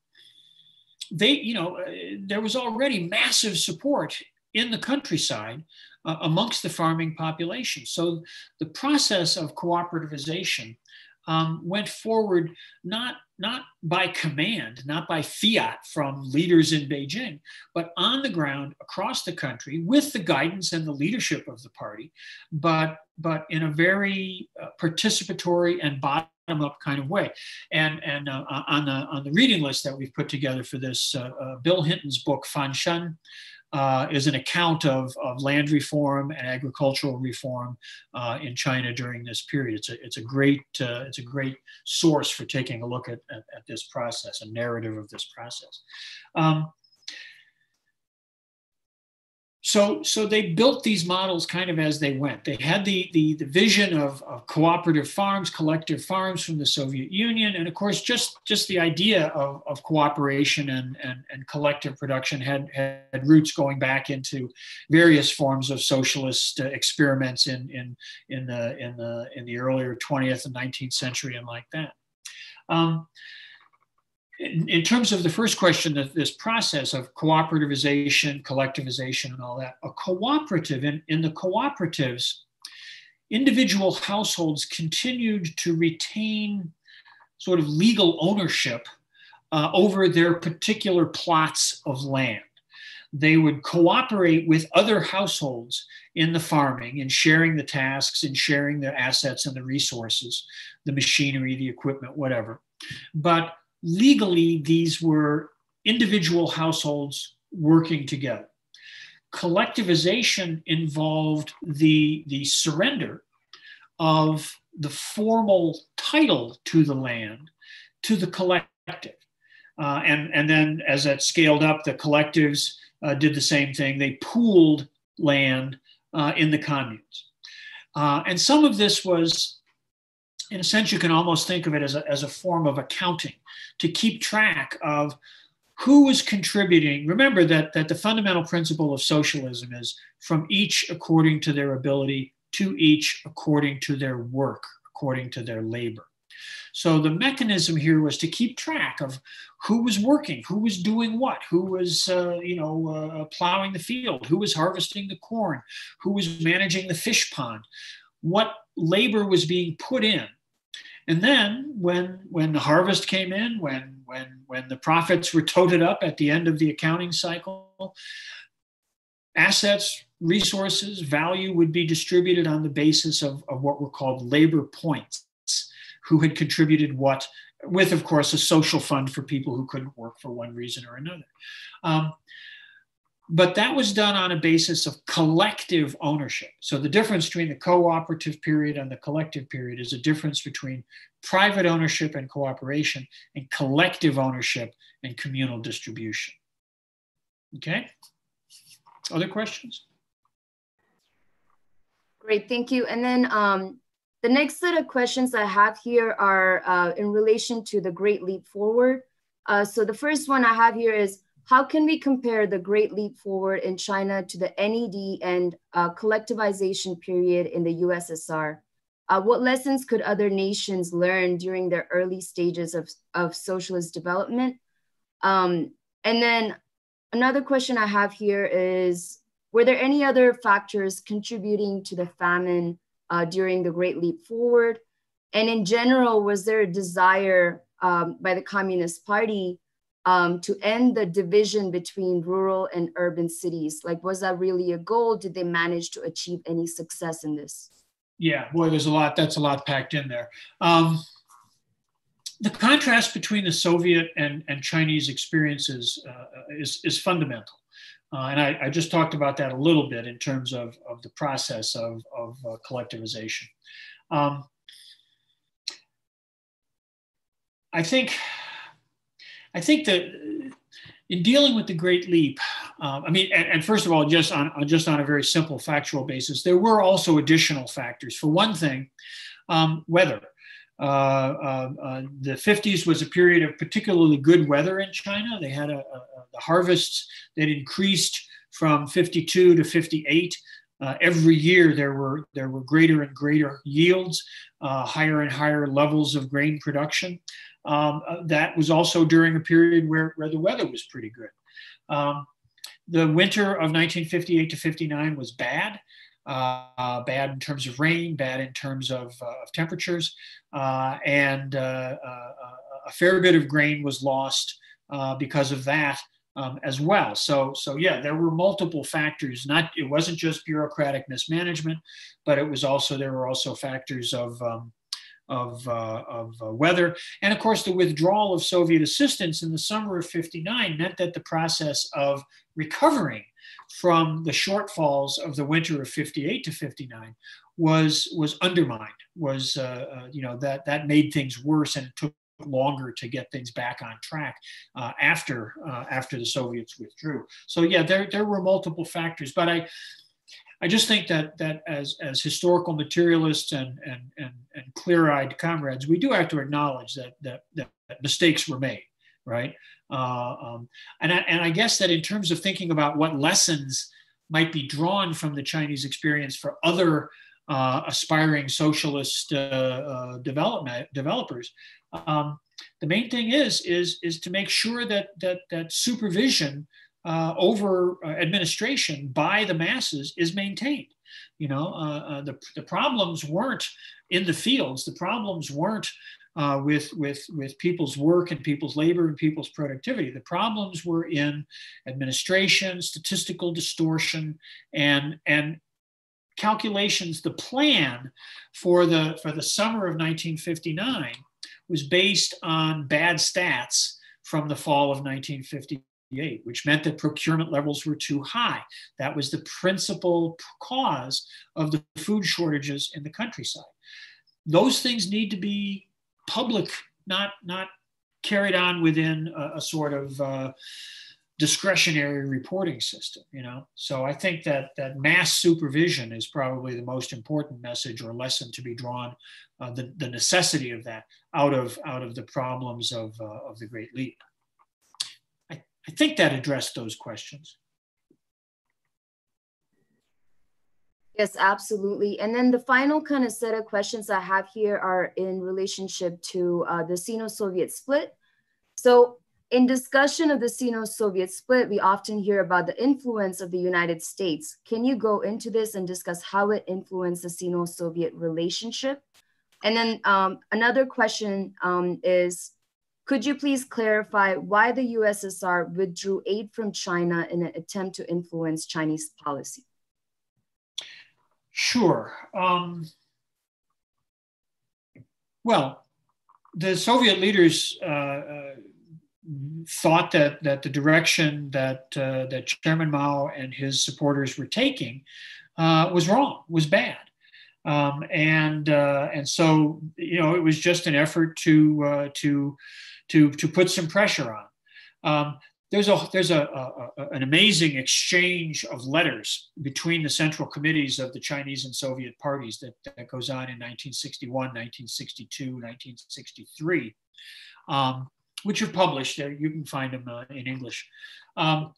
they, you know, uh, there was already massive support in the countryside uh, amongst the farming population. So the process of cooperativization um, went forward not not by command, not by fiat from leaders in Beijing, but on the ground across the country with the guidance and the leadership of the party, but but in a very uh, participatory and bottom up kind of way. And and uh, on the on the reading list that we've put together for this, uh, uh Bill Hinton's book Fanshen uh, is an account of, of land reform and agricultural reform uh, in China during this period. It's a, it's a great uh, it's a great source for taking a look at, at, at, this process, a narrative of this process. Um, so so they built these models kind of as they went. They had the the, the vision of, of cooperative farms collective farms from the soviet union and of course just just the idea of, of cooperation and, and, and collective production had, had roots going back into various forms of socialist uh, experiments in in in the in the in the earlier 20th and 19th century and like that. Um, in, in, terms of the first question this process of cooperativization, collectivization, and all that, a cooperative, in, in the cooperatives, individual households continued to retain sort of legal ownership uh, over their particular plots of land. They would cooperate with other households in the farming and sharing the tasks and sharing the assets and the resources, the machinery, the equipment, whatever. But legally, these were individual households working together. Collectivization involved the, the surrender of the formal title to the land to the collective. Uh, and, and then as that scaled up, the collectives uh, did the same thing. They pooled land uh, in the communes. Uh, and some of this was in a sense, you can almost think of it as a, as a form of accounting to keep track of who was contributing. Remember that, that the fundamental principle of socialism is from each according to their ability, to each according to their work, according to their labor. So the mechanism here was to keep track of who was working, who was doing what, who was, uh, you know, uh, plowing the field, who was harvesting the corn, who was managing the fish pond, what labor was being put in and then when when the harvest came in, when when when the profits were toted up at the end of the accounting cycle, assets, resources, value would be distributed on the basis of, of what were called labor points, who had contributed what, with of course a social fund for people who couldn't work for one reason or another. Um, but that was done on a basis of collective ownership. So the difference between the cooperative period and the collective period is a difference between private ownership and cooperation and collective ownership and communal distribution. Okay? Other questions? Great, thank you. And then um, the next set of questions I have here are uh, in relation to the Great Leap Forward. Uh, so the first one I have here is, how can we compare the Great Leap Forward in China to the NEP and uh, collectivization period in the USSR? Uh, what lessons could other nations learn during their early stages of, of socialist development? Um, and then another question I have here is, were there any other factors contributing to the famine uh, during the Great Leap Forward? And in general, was there a desire um, by the Communist Party um, to end the division between rural and urban cities? Like, was that really a goal? Did they manage to achieve any success in this? Yeah, boy, there's a lot. That's a lot packed in there. Um, the contrast between the Soviet and, and Chinese experiences uh, is, is fundamental. Uh, and I, I, just talked about that a little bit in terms of, of the process of, of uh, collectivization. Um, I think I think that in dealing with the Great Leap, um, I mean, and, and, first of all, just on just on a very simple factual basis, there were also additional factors. For one thing, um, weather. Uh, uh, uh, the 50s was a period of particularly good weather in China. They had a, a, the harvests that increased from 52 to 58. Uh, every year there were there were greater and greater yields, uh, higher and higher levels of grain production. Um, uh, that was also during a period where, where the weather was pretty good. Um, the winter of 1958 to 59 was bad. Uh, bad in terms of rain, bad in terms of, uh, of temperatures, uh, and a fair bit of grain was lost because of that um, as well. So, so yeah, there were multiple factors. Not it wasn't just bureaucratic mismanagement, but it was also there were also factors of um, of, uh, of uh, weather. And of course, the withdrawal of Soviet assistance in the summer of 59 meant that the process of recovering from the shortfalls of the winter of 58 to 59 was was undermined was uh, uh, you know that that made things worse and it took longer to get things back on track uh, after uh, after the Soviets withdrew. So yeah, there there were multiple factors, but I I just think that that as as historical materialists and and and, and clear-eyed comrades, we do have to acknowledge that that, that mistakes were made, right? Uh, um, and I, and I guess that in terms of thinking about what lessons might be drawn from the Chinese experience for other uh, aspiring socialist uh, uh development developers, um, the main thing is is is to make sure that that that supervision uh, over uh, administration by the masses is maintained. You know, the, the problems weren't in the fields. The problems weren't uh, with, with, with people's work and people's labor and people's productivity. The problems were in administration, statistical distortion, and, and calculations. The plan for the, for the summer of 1959 was based on bad stats from the fall of 1958, which meant that procurement levels were too high. That was the principal cause of the food shortages in the countryside. Those things need to be public, not, not carried on within a, a sort of uh, discretionary reporting system you know so i think that that mass supervision is probably the most important message or lesson to be drawn uh, the, the necessity of that out of out of the problems of uh, of the great leap I I think that addressed those questions. Yes, absolutely. And then the final kind of set of questions I have here are in relationship to uh, the Sino-Soviet split. So in discussion of the Sino-Soviet split, we often hear about the influence of the United States. Can you go into this and discuss how it influenced the Sino-Soviet relationship? And then um, another question um, is, could you please clarify why the USSR withdrew aid from China in an attempt to influence Chinese policy? Sure. Um, well, the Soviet leaders uh, uh, thought that that the direction that uh, that Chairman Mao and his supporters were taking uh, was wrong, was bad. Um, and uh, and so you know it was just an effort to uh, to to, to put some pressure on. Um, there's a there's a, a, a, an amazing exchange of letters between the central committees of the Chinese and Soviet parties that, that goes on in 1961, 1962, 1963, um, which are published. You can find them uh, in English. Um,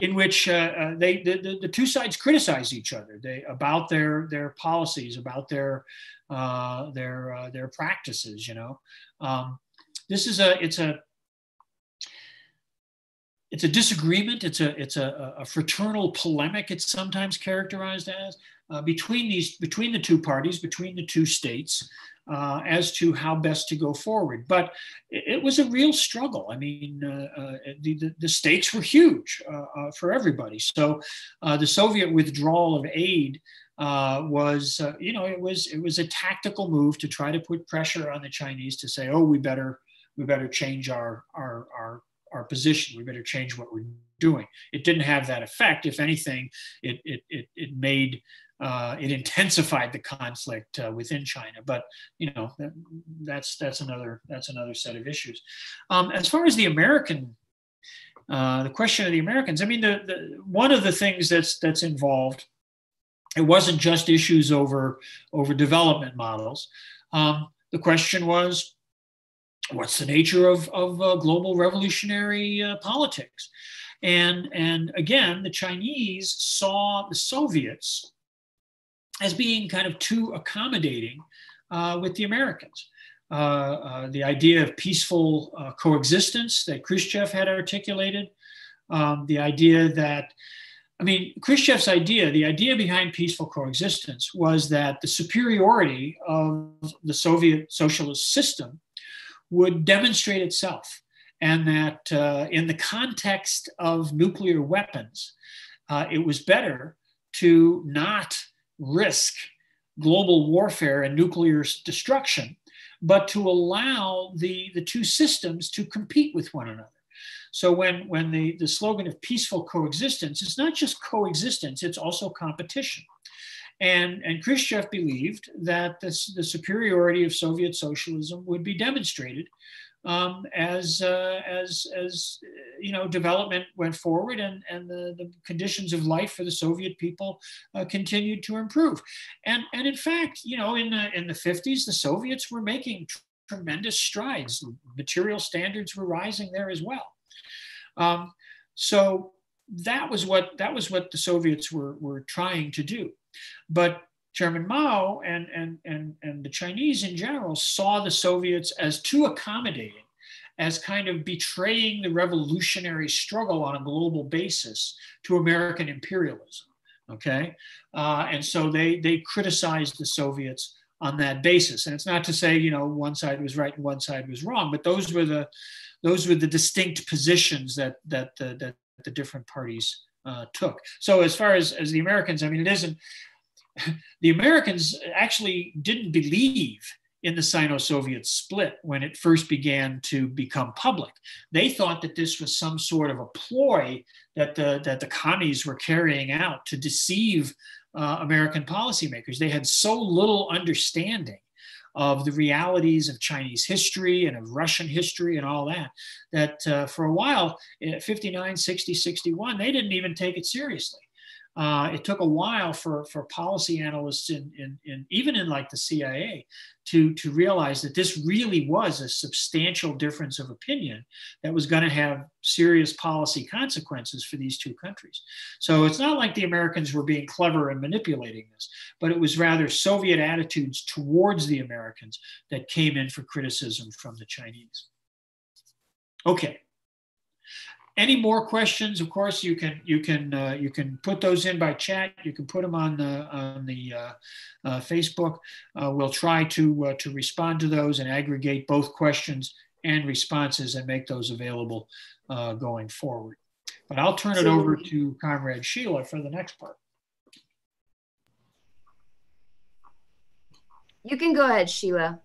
in which uh, uh, they the, the, two sides criticize each other they about their their policies about their uh, their uh, their practices you know um, this is a it's a it's a disagreement. It's a it's a, a fraternal polemic. It's sometimes characterized as uh, between these between the two parties, between the two states, uh, as to how best to go forward. But it, it was a real struggle. I mean, uh, uh the, the, stakes were huge uh, uh, for everybody. So the Soviet withdrawal of aid was, you know, it was it was a tactical move to try to put pressure on the Chinese to say, oh, we better we better change our our our our position. We better change what we're doing. It didn't have that effect. If anything, it it it, it made uh, it intensified the conflict uh, within China. But you know that, that's that's another that's another set of issues. Um, as far as the American, uh, the question of the Americans, I mean, the, the one of the things that's that's involved, it wasn't just issues over over development models. Um, the question was, what's the nature of of uh, global revolutionary uh, politics? And, and again, the Chinese saw the Soviets as being kind of too accommodating uh, with the Americans. Uh, uh, the idea of peaceful uh, coexistence that Khrushchev had articulated, um, the idea that, I mean, Khrushchev's idea, the idea behind peaceful coexistence was that the superiority of the Soviet socialist system would demonstrate itself, and that uh, in the context of nuclear weapons, uh, it was better to not risk global warfare and nuclear destruction, but to allow the, the two systems to compete with one another. So when, when the, the slogan of peaceful coexistence, it's not just coexistence, it's also competition. And, and Khrushchev believed that this, the superiority of Soviet socialism would be demonstrated um, as uh, as as you know development went forward and and the, the conditions of life for the Soviet people uh, continued to improve, and and in fact you know in the in the 50s the Soviets were making tremendous strides. Material standards were rising there as well. Um, so that was what that was what the Soviets were were trying to do, but Chairman Mao and, and, and, and the Chinese in general saw the Soviets as too accommodating, as kind of betraying the revolutionary struggle on a global basis to American imperialism. Okay. Uh, and so they, they criticized the Soviets on that basis. And it's not to say, you know, one side was right and one side was wrong, but those were the, those were the distinct positions that, that, the, that the different parties uh, took. So as far as, as the Americans, I mean, it isn't, the Americans actually didn't believe in the Sino Soviet split when it first began to become public. They thought that this was some sort of a ploy that the, that the commies were carrying out to deceive uh, American policymakers. They had so little understanding of the realities of Chinese history and of Russian history and all that, that uh, for a while, 59, 60, 61, they didn't even take it seriously uh, it took a while for, for policy analysts in, in, in, even in like the CIA to, to realize that this really was a substantial difference of opinion that was going to have serious policy consequences for these two countries. So it's not like the Americans were being clever and manipulating this, but it was rather Soviet attitudes towards the Americans that came in for criticism from the Chinese. Okay, any more questions, of course, you can you can uh, you can put those in by chat. You can put them on the on the uh, uh, Facebook. Uh, we'll try to uh, to respond to those and aggregate both questions and responses and make those available uh, going forward. But I'll turn it over to Comrade Sheila for the next part. You can go ahead, Sheila.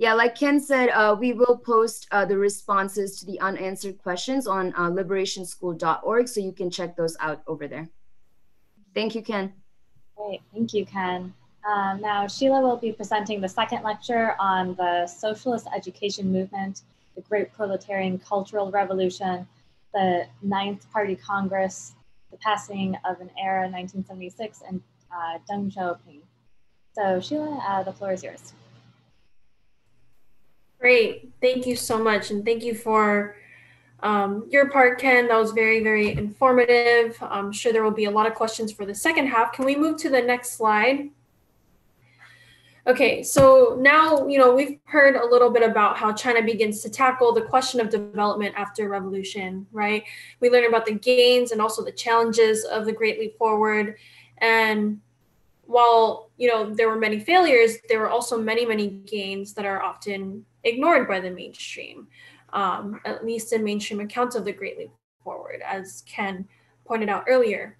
Yeah, like Ken said, uh, we will post uh, the responses to the unanswered questions on uh, liberationschool.org, so you can check those out over there. Thank you, Ken. Great, thank you, Ken. Um, now, Sheila will be presenting the second lecture on the socialist education movement, the Great Proletarian Cultural Revolution, the Ninth Party Congress, the passing of an era, 1976, and uh, Deng Xiaoping. So, Sheila, uh, the floor is yours. Great. Thank you so much. And thank you for um, your part, Ken. That was very, very informative. I'm sure there will be a lot of questions for the second half. Can we move to the next slide? Okay, so now, you know, we've heard a little bit about how China begins to tackle the question of development after revolution, right? We learned about the gains and also the challenges of the Great Leap Forward. And while, you know, there were many failures, there were also many, many gains that are often ignored by the mainstream, um, at least in mainstream accounts of the Great Leap Forward, as Ken pointed out earlier.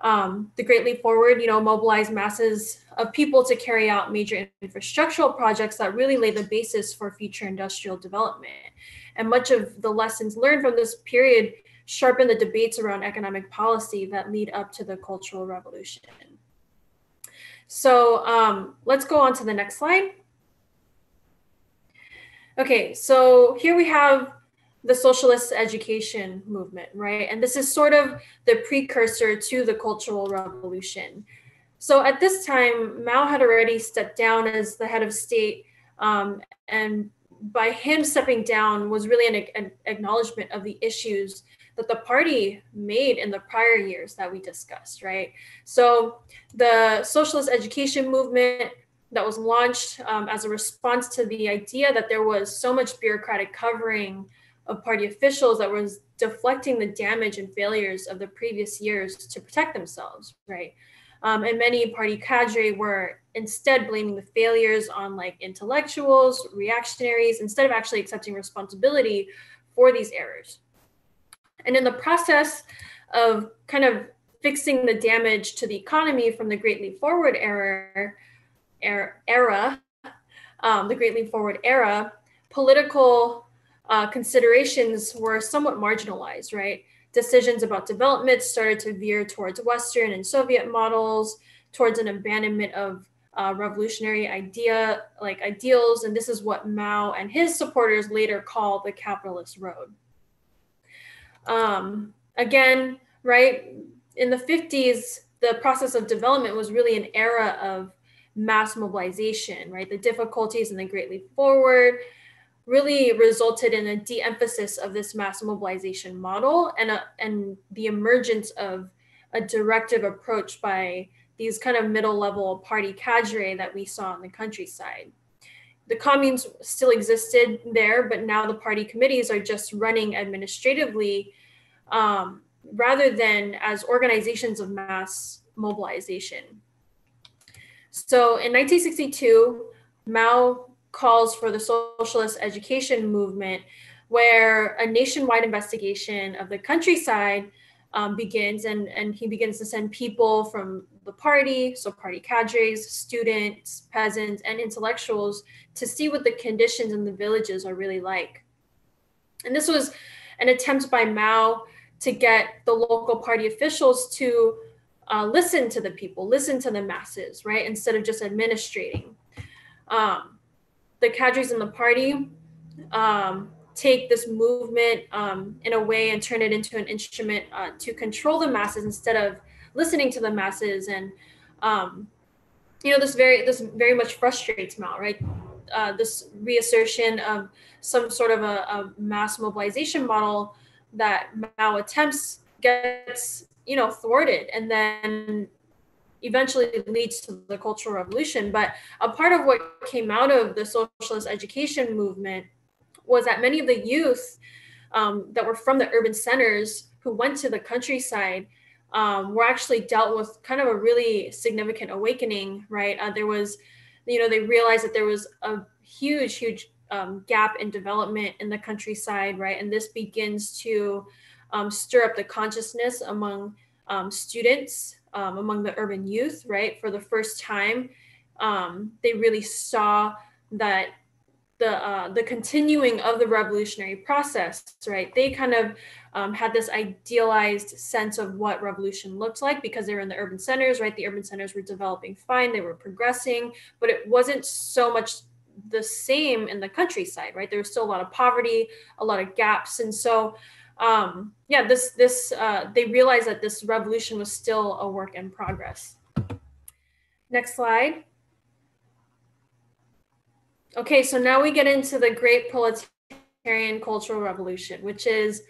Um, the Great Leap Forward, you know, mobilized masses of people to carry out major infrastructural projects that really lay the basis for future industrial development. And much of the lessons learned from this period sharpen the debates around economic policy that lead up to the Cultural Revolution. So um, let's go on to the next slide. Okay, so here we have the socialist education movement, right? And this is sort of the precursor to the Cultural Revolution. So at this time, Mao had already stepped down as the head of state, um, and by him stepping down was really an, an acknowledgement of the issues that the party made in the prior years that we discussed, right? So the socialist education movement that was launched um, as a response to the idea that there was so much bureaucratic covering of party officials that was deflecting the damage and failures of the previous years to protect themselves, right? Um, and many party cadre were instead blaming the failures on like intellectuals, reactionaries, instead of actually accepting responsibility for these errors. And in the process of kind of fixing the damage to the economy from the Great Leap Forward era, era, era um, the Great Leap Forward era, political uh, considerations were somewhat marginalized, right? Decisions about development started to veer towards Western and Soviet models, towards an abandonment of uh, revolutionary idea like ideals, and this is what Mao and his supporters later called the capitalist road. Um, again, right in the 50s, the process of development was really an era of mass mobilization, right? The difficulties in the Great Leap Forward, really resulted in a de-emphasis of this mass mobilization model and, a, and the emergence of a directive approach by these kind of middle level party cadre that we saw in the countryside. The communes still existed there, but now the party committees are just running administratively um, rather than as organizations of mass mobilization. So in 1962, Mao calls for the socialist education movement, where a nationwide investigation of the countryside um, begins, and, and he begins to send people from the party, so party cadres, students, peasants, and intellectuals to see what the conditions in the villages are really like. And this was an attempt by Mao to get the local party officials to uh, listen to the people, listen to the masses, right? Instead of just administrating. Um, the cadres in the party um, take this movement um, in a way and turn it into an instrument uh, to control the masses instead of listening to the masses and um, you know this very this very much frustrates Mao right uh, this reassertion of some sort of a, a, mass mobilization model that Mao attempts gets you know thwarted and then eventually leads to the Cultural Revolution. But a part of what came out of the socialist education movement was that many of the youth um, that were from the urban centers who went to the countryside um, were actually dealt with kind of a really significant awakening, right? Uh, there was, you know, they realized that there was a huge, huge um, gap in development in the countryside, right? And this begins to um, stir up the consciousness among um, students um, among the urban youth, right? For the first time, um, they really saw that the uh, the continuing of the revolutionary process, right? They kind of um, had this idealized sense of what revolution looked like because they were in the urban centers, right? The urban centers were developing fine, they were progressing, but it wasn't so much the same in the countryside, right? There was still a lot of poverty, a lot of gaps, and so um, yeah, this this uh, they realized that this revolution was still a work in progress. Next slide. Okay, so now we get into the Great Proletarian Cultural Revolution, which is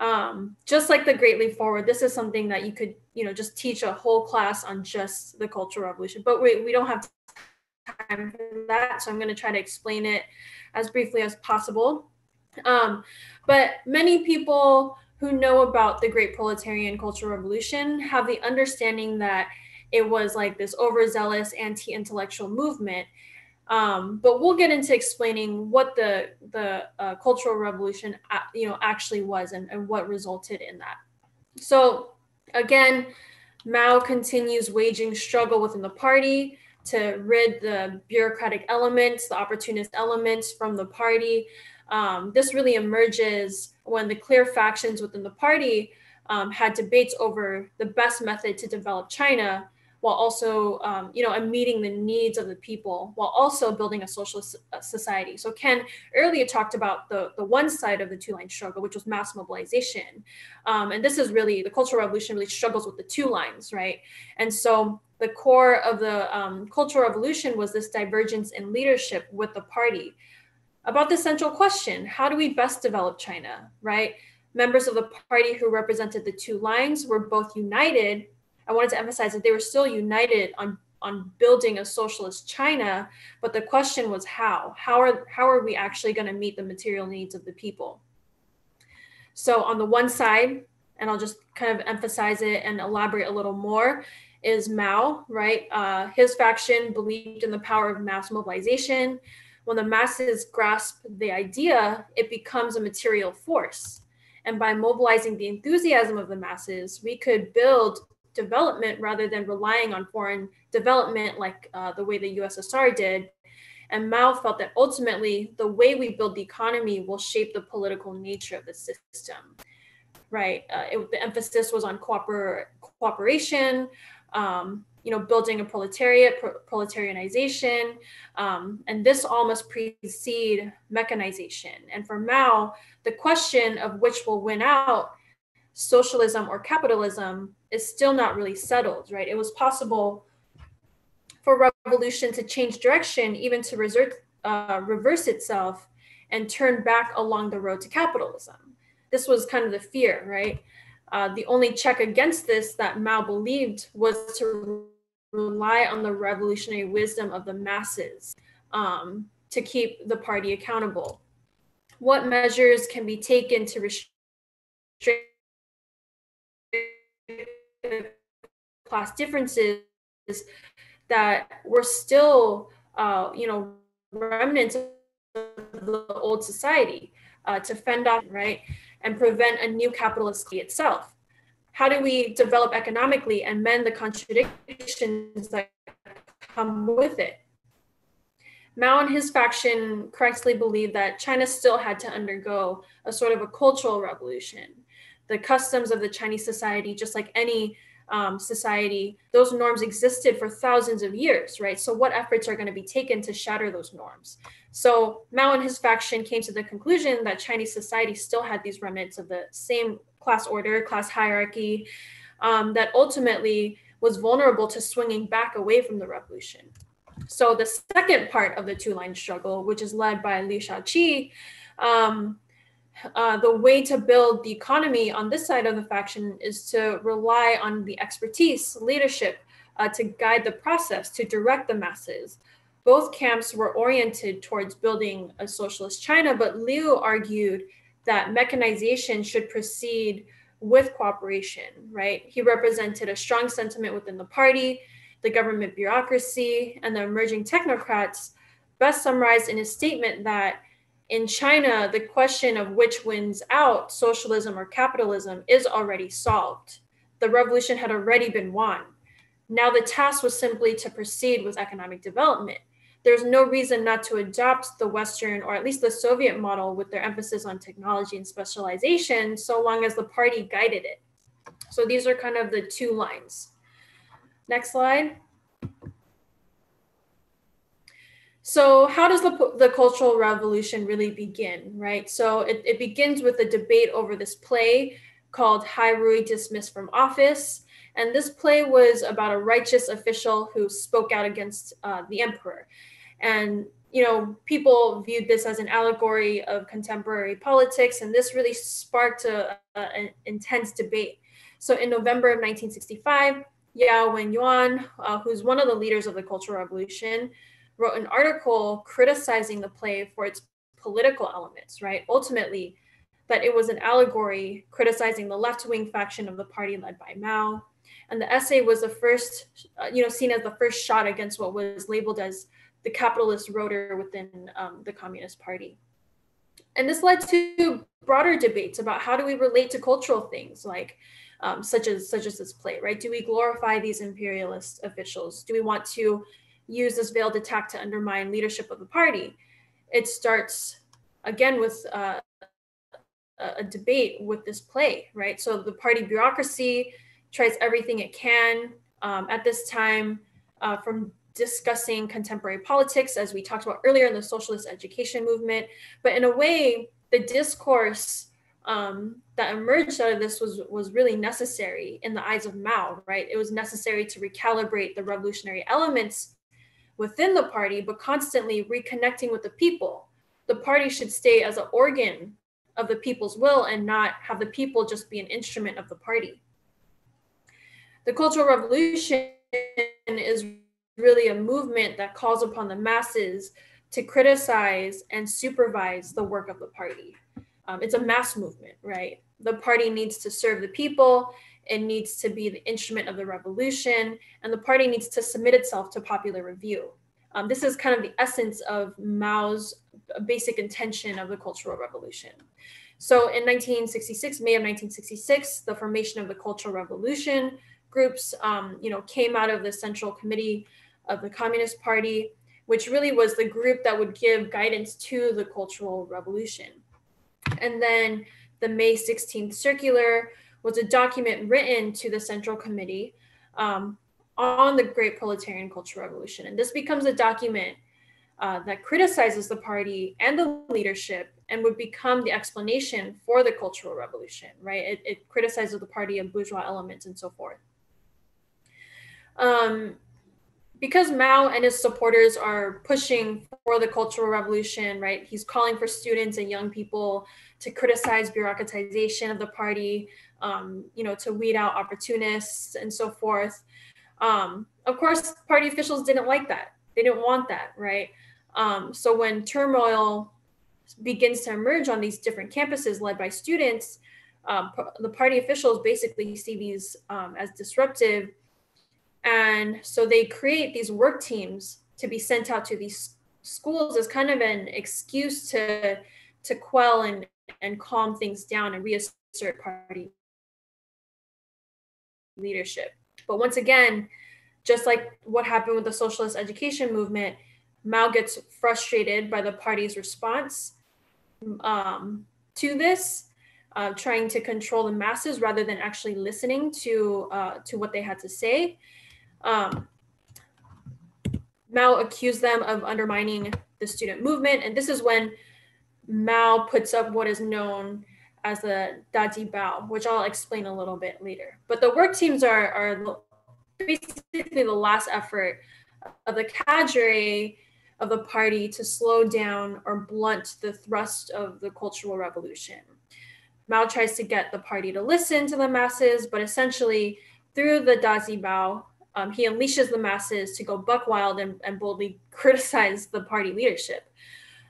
um, just like the Great Leap Forward. This is something that you could, you know, just teach a whole class on just the Cultural Revolution, but we, we don't have time for that, so I'm going to try to explain it as briefly as possible. Um, but many people who know about the Great Proletarian Cultural Revolution have the understanding that it was like this overzealous anti-intellectual movement. Um, but we'll get into explaining what the the uh, Cultural Revolution, you know, actually was and, and what resulted in that. So again, Mao continues waging struggle within the party to rid the bureaucratic elements, the opportunist elements from the party. Um, this really emerges when the clear factions within the party um, had debates over the best method to develop China while also um, you know meeting the needs of the people while also building a socialist uh, society. So ken earlier talked about the, the one side of the two line struggle which was mass mobilization. Um, and this is really the cultural revolution really struggles with the two lines right? And so the core of the um, cultural revolution was this divergence in leadership with the party. About the central question how do we best develop china right? Members of the party who represented the two lines were both united I wanted to emphasize that they were still united on on building a socialist China, but the question was how? How are how are we actually going to meet the material needs of the people? So on the one side, and I'll just kind of emphasize it and elaborate a little more, is Mao, right? Uh, his faction believed in the power of mass mobilization. When the masses grasp the idea, it becomes a material force. And by mobilizing the enthusiasm of the masses, we could build development rather than relying on foreign development like uh, the way the USSR did. And Mao felt that ultimately the way we build the economy will shape the political nature of the system. Right. Uh, it, the emphasis was on cooper- cooperation, um, you know, building a proletariat, pro- proletarianization, um, and this all must precede mechanization. And for Mao, the question of which will win out socialism or capitalism is still not really settled, right? It was possible for revolution to change direction, even to resert, uh, reverse itself and turn back along the road to capitalism. This was kind of the fear, right? Uh, the only check against this that Mao believed was to rely on the revolutionary wisdom of the masses um, to keep the party accountable. What measures can be taken to restrict class differences that were still, uh, you know, remnants of the old society uh, to fend off, right, and prevent a new capitalist itself. How do we develop economically and mend the contradictions that come with it? Mao and his faction correctly believed that China still had to undergo a sort of a cultural revolution the customs of the Chinese society, just like any um, society, those norms existed for thousands of years, right? So, what efforts are going to be taken to shatter those norms? So, Mao and his faction came to the conclusion that Chinese society still had these remnants of the same class order, class hierarchy, um, that ultimately was vulnerable to swinging back away from the revolution. So, the second part of the two line struggle, which is led by Liu Shaoqi, um, uh, the way to build the economy on this side of the faction is to rely on the expertise, leadership uh, to guide the process, to direct the masses. Both camps were oriented towards building a socialist China, but Liu argued that mechanization should proceed with cooperation, right? He represented a strong sentiment within the party, the government bureaucracy, and the emerging technocrats, best summarized in his statement that in China, the question of which wins out, socialism or capitalism, is already solved. The revolution had already been won. Now the task was simply to proceed with economic development. There's no reason not to adopt the Western or at least the Soviet model with their emphasis on technology and specialization, so long as the party guided it. So these are kind of the two lines. Next slide. So, how does the, the Cultural Revolution really begin, right? So, it, it begins with a debate over this play called Hai Rui Dismissed from Office. And this play was about a righteous official who spoke out against uh, the emperor. And, you know, people viewed this as an allegory of contemporary politics. And this really sparked a, a, an intense debate. So, in November of 1965, Yao Wenyuan, uh, who's one of the leaders of the Cultural Revolution, wrote an article criticizing the play for its political elements, right? Ultimately, that it was an allegory criticizing the left-wing faction of the party led by Mao. And the essay was the first, uh, you know, seen as the first shot against what was labeled as the capitalist roader within um, the Communist Party. And this led to broader debates about how do we relate to cultural things like um, such as such as this play, right? Do we glorify these imperialist officials? Do we want to use this veiled attack to undermine leadership of the party? It starts again with uh, a debate with this play, right? So the party bureaucracy tries everything it can um, at this time uh, from discussing contemporary politics, as we talked about earlier in the socialist education movement. But in a way, the discourse um, that emerged out of this was was really necessary in the eyes of Mao, right? It was necessary to recalibrate the revolutionary elements within the party, but constantly reconnecting with the people. The party should stay as an organ of the people's will and not have the people just be an instrument of the party. The Cultural Revolution is really a movement that calls upon the masses to criticize and supervise the work of the party. Um, it's a mass movement, right? The party needs to serve the people, it needs to be the instrument of the revolution, and the party needs to submit itself to popular review. Um, this is kind of the essence of Mao's basic intention of the Cultural Revolution. So in 1966, May of 1966, the formation of the Cultural Revolution groups, um, you know, came out of the Central Committee of the Communist Party, which really was the group that would give guidance to the Cultural Revolution. And then the May 16th circular was a document written to the Central Committee um, on the Great Proletarian Cultural Revolution. And this becomes a document uh, that criticizes the party and the leadership and would become the explanation for the Cultural Revolution, right? It, it criticizes the party and bourgeois elements and so forth. Um, because Mao and his supporters are pushing for the Cultural Revolution, right? He's calling for students and young people to criticize bureaucratization of the party, um, you know, to weed out opportunists and so forth. Um, of course, party officials didn't like that. They didn't want that, right? Um, so when turmoil begins to emerge on these different campuses led by students, um, the party officials basically see these um, as disruptive. And so they create these work teams to be sent out to these schools as kind of an excuse to, to quell and, and calm things down and reassert party leadership. But once again, just like what happened with the socialist education movement, Mao gets frustrated by the party's response um, to this, uh, trying to control the masses rather than actually listening to uh, to what they had to say. Um, Mao accused them of undermining the student movement, and this is when Mao puts up what is known as the Dazi Bao, which I'll explain a little bit later. But the work teams are, are basically the last effort of the cadre of the party to slow down or blunt the thrust of the Cultural Revolution. Mao tries to get the party to listen to the masses, but essentially, through the Dazi Bao, um, he unleashes the masses to go buck wild and, and boldly criticize the party leadership.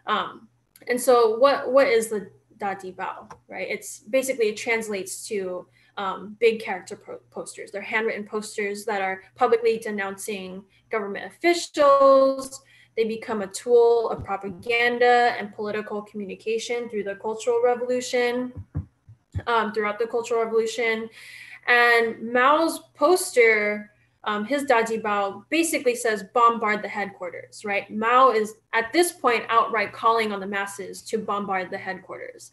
Um, and so, what what is the Dazi Bao? Right? It's basically it translates to um, big character pro- posters. They're handwritten posters that are publicly denouncing government officials, they become a tool of propaganda and political communication through the Cultural Revolution, um, throughout the Cultural Revolution. And Mao's poster, um, his Dazi Bao, basically says bombard the headquarters, right? Mao is at this point outright calling on the masses to bombard the headquarters.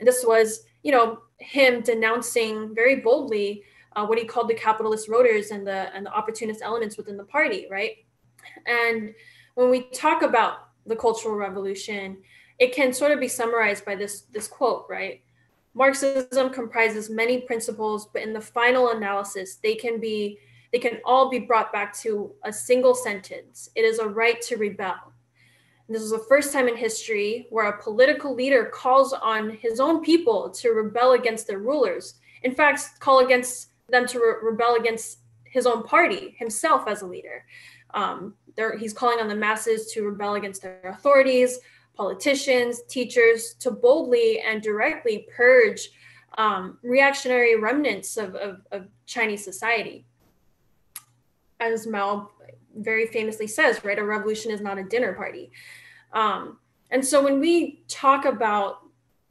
And this was, you know, him denouncing very boldly uh, what he called the capitalist roaders and the and the opportunist elements within the party, right? And when we talk about the Cultural Revolution, it can sort of be summarized by this, this quote, right? Marxism comprises many principles, but in the final analysis, they can be they can all be brought back to a single sentence. It is a right to rebel. And this is the first time in history where a political leader calls on his own people to rebel against their rulers. In fact, call against them to re- rebel against his own party, himself as a leader. Um, he's calling on the masses to rebel against their authorities, politicians, teachers, to boldly and directly purge um, reactionary remnants of, of, of, Chinese society. As Mao very famously says, right, a revolution is not a dinner party. Um, and so when we talk about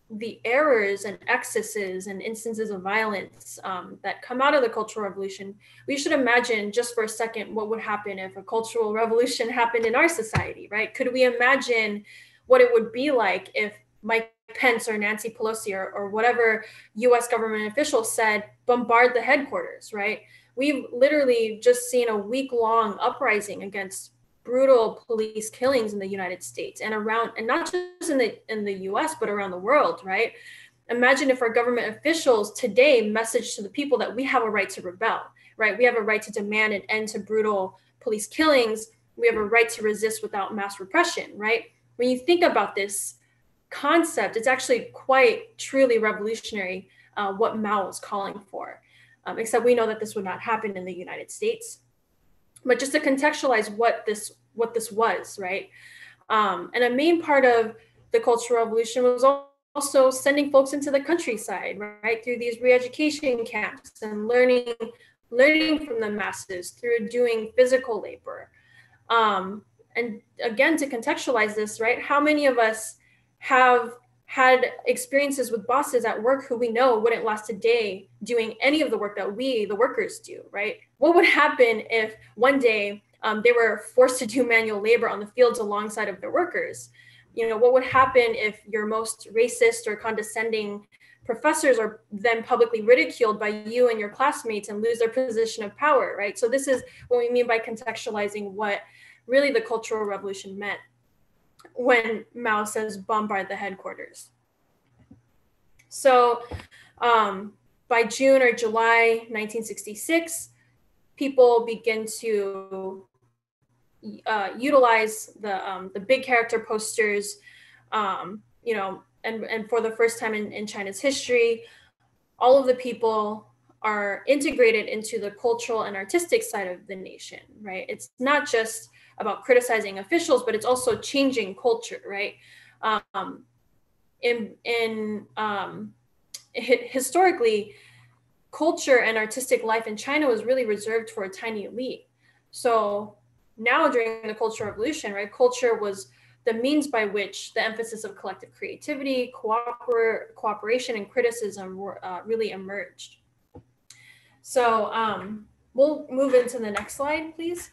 the errors and excesses and instances of violence um, that come out of the Cultural Revolution, we should imagine just for a second what would happen if a cultural revolution happened in our society, right? Could we imagine what it would be like if Mike Pence or Nancy Pelosi or, or whatever US government official said, bombard the headquarters, right? We've literally just seen a week long uprising against brutal police killings in the United States and around and not just in the in the US but around the world, right? Imagine if our government officials today message to the people that we have a right to rebel, right? We have a right to demand an end to brutal police killings. We have a right to resist without mass repression, right? When you think about this concept, it's actually quite truly revolutionary uh, what Mao was calling for. Um, except we know that this would not happen in the United States but just to contextualize what this what this was, right? Um, and a main part of the Cultural Revolution was also sending folks into the countryside, right, through these re-education camps and learning learning from the masses through doing physical labor. Um, and again, to contextualize this, right, how many of us have had experiences with bosses at work who we know wouldn't last a day doing any of the work that we, the workers, do, right? What would happen if one day um, they were forced to do manual labor on the fields alongside of their workers? You know, what would happen if your most racist or condescending professors are then publicly ridiculed by you and your classmates and lose their position of power, right? So this is what we mean by contextualizing what really the Cultural Revolution meant when Mao says bombard the headquarters. So um, by June or July 1966, people begin to uh, utilize the, um, the big character posters, um, you know, and, and for the first time in, in China's history, all of the people are integrated into the cultural and artistic side of the nation, right? It's not just about criticizing officials, but it's also changing culture, right? Um, in in um, historically, culture and artistic life in China was really reserved for a tiny elite. So now during the Cultural Revolution, right, culture was the means by which the emphasis of collective creativity, cooper- cooperation, and criticism were, uh, really emerged. So um, we'll move into the next slide, please.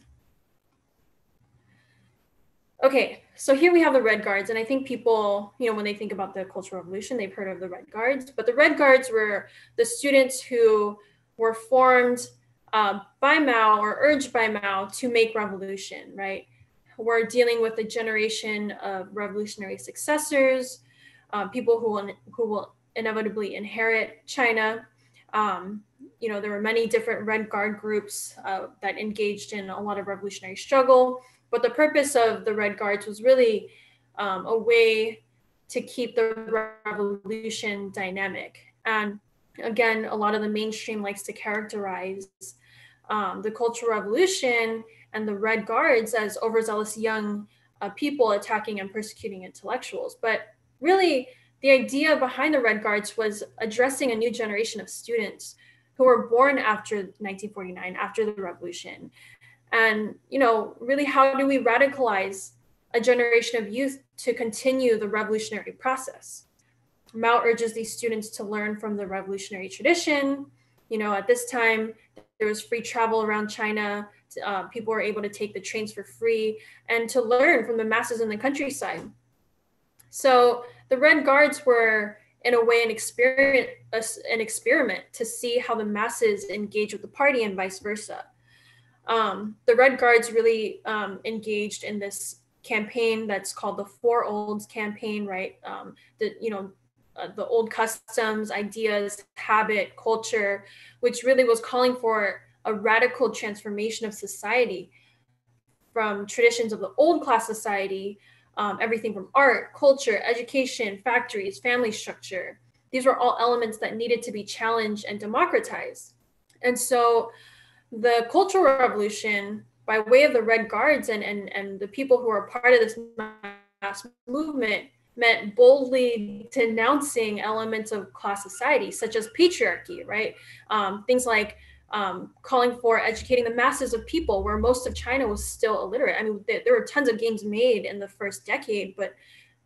Okay, so here we have the Red Guards, and I think people, you know, when they think about the Cultural Revolution, they've heard of the Red Guards, but the Red Guards were the students who were formed uh, by Mao or urged by Mao to make revolution, right? We're dealing with a generation of revolutionary successors, uh, people who will, who will inevitably inherit China. Um, you know, there were many different Red Guard groups uh, that engaged in a lot of revolutionary struggle. But the purpose of the Red Guards was really um, a way to keep the revolution dynamic. And again, a lot of the mainstream likes to characterize um, the Cultural Revolution and the Red Guards as overzealous young uh, people attacking and persecuting intellectuals. But really, the idea behind the Red Guards was addressing a new generation of students who were born after 1949, after the revolution, and you know really how do we radicalize a generation of youth to continue the revolutionary process? Mao urges these students to learn from the revolutionary tradition. You know at this time there was free travel around china. Uh, people were able to take the trains for free and to learn from the masses in the countryside. So the red guards were in a way an experiment an experiment to see how the masses engage with the party and vice versa um, the Red Guards really um, engaged in this campaign that's called the Four Olds campaign, right? Um, the you know uh, the old customs, ideas, habit, culture, which really was calling for a radical transformation of society from traditions of the old class society, um, everything from art, culture, education, factories, family structure. These were all elements that needed to be challenged and democratized. And so the Cultural Revolution by way of the Red Guards and, and, and the people who are part of this mass movement meant boldly denouncing elements of class society, such as patriarchy, right? Um, things like um, calling for educating the masses of people, where most of China was still illiterate. I mean, there, there were tons of gains made in the first decade, but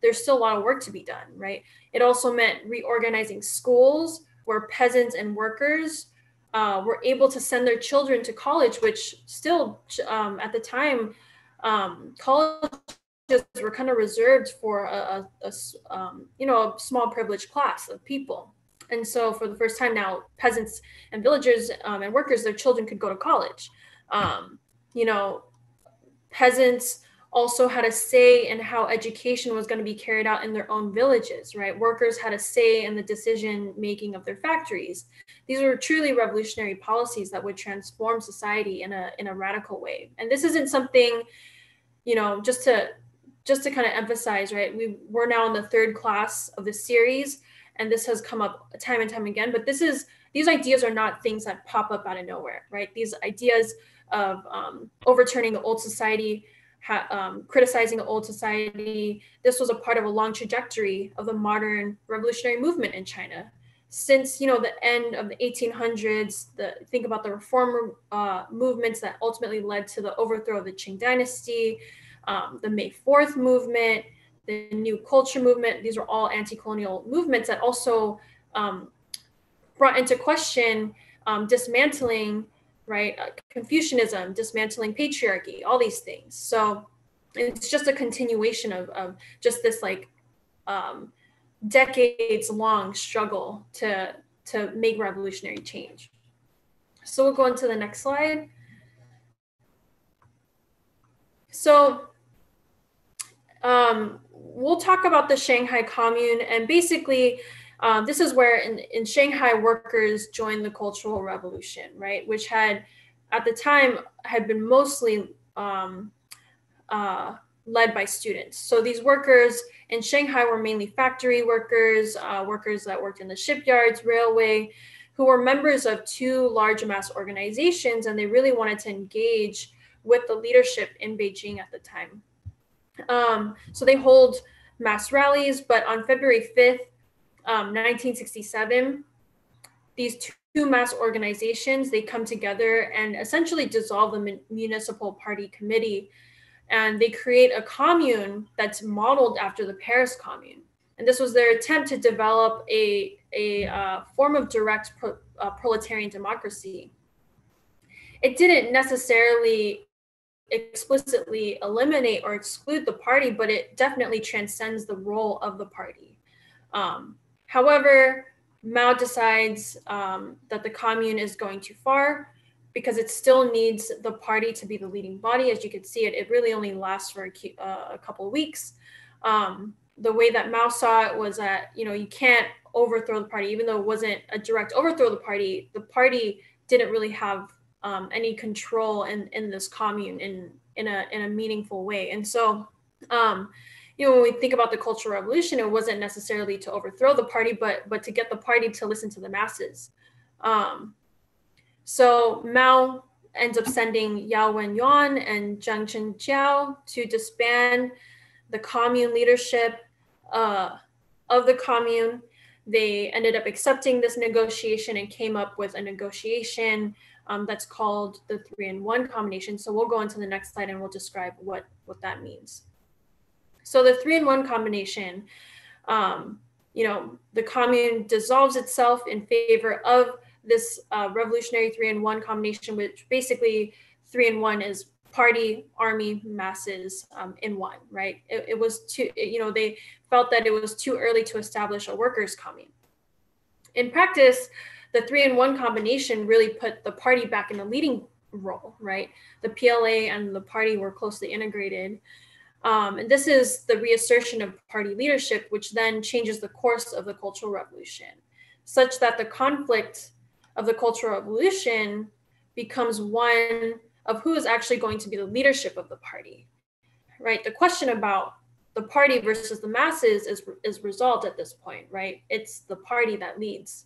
there's still a lot of work to be done, right? It also meant reorganizing schools where peasants and workers uh, were able to send their children to college, which still um, at the time, um, colleges were kind of reserved for a, a, a um, you know a small privileged class of people. And so, for the first time now, peasants and villagers um, and workers, their children could go to college. Um, you know, peasants also had a say in how education was going to be carried out in their own villages, right? Workers had a say in the decision making of their factories. These were truly revolutionary policies that would transform society in a in a radical way. And this isn't something, you know, just to just to kind of emphasize, right? We we're now in the third class of the series, and this has come up time and time again. But this is these ideas are not things that pop up out of nowhere, right? These ideas of um, overturning the old society ha- um, criticizing the old society. This was a part of a long trajectory of the modern revolutionary movement in China. Since you know the end of the 1800s, the think about the reform uh, movements that ultimately led to the overthrow of the Qing dynasty, um, the May 4th movement, the New Culture movement. These were all anti-colonial movements that also um, brought into question um, dismantling right? Uh, Confucianism, dismantling patriarchy, all these things. So it's just a continuation of, of just this like um, decades long struggle to, to make revolutionary change. So we'll go into the next slide. So um, we'll talk about the Shanghai Commune and basically um, this is where in, in Shanghai, workers joined the Cultural Revolution, right? Which had, at the time, had been mostly um, uh, led by students. So these workers in Shanghai were mainly factory workers, uh, workers that worked in the shipyards, railway, who were members of two large mass organizations, and they really wanted to engage with the leadership in Beijing at the time. Um, so they hold mass rallies, but on February 5th, um, 1967, these two mass organizations they come together and essentially dissolve the municipal party committee, and they create a commune that's modeled after the Paris Commune. And this was their attempt to develop a a uh, form of direct pro, uh, proletarian democracy. It didn't necessarily explicitly eliminate or exclude the party, but it definitely transcends the role of the party. Um, However, Mao decides um, that the commune is going too far because it still needs the party to be the leading body. As you can see, it, it really only lasts for a, uh, a couple of weeks. Um, the way that Mao saw it was that, you know, you can't overthrow the party, even though it wasn't a direct overthrow of the party, the party didn't really have um, any control in, in this commune in, in, a, in a meaningful way. And so um, you know when we think about the cultural revolution it wasn't necessarily to overthrow the party but but to get the party to listen to the masses um, so mao ends up sending yao wenyuan and zhang chunqiao to disband the commune leadership uh, of the commune they ended up accepting this negotiation and came up with a negotiation um, that's called the three in one combination so we'll go into the next slide and we'll describe what what that means so the three in one combination, um, you know, the commune dissolves itself in favor of this uh, revolutionary three in one combination, which basically three in one is party, army, masses um, in one, right? It, it was too, you know, they felt that it was too early to establish a workers' commune. In practice, the three in one combination really put the party back in the leading role, right? The PLA and the party were closely integrated. Um, and this is the reassertion of party leadership, which then changes the course of the Cultural Revolution, such that the conflict of the Cultural Revolution becomes one of who is actually going to be the leadership of the party, right? The question about the party versus the masses is, is resolved at this point, right? It's the party that leads.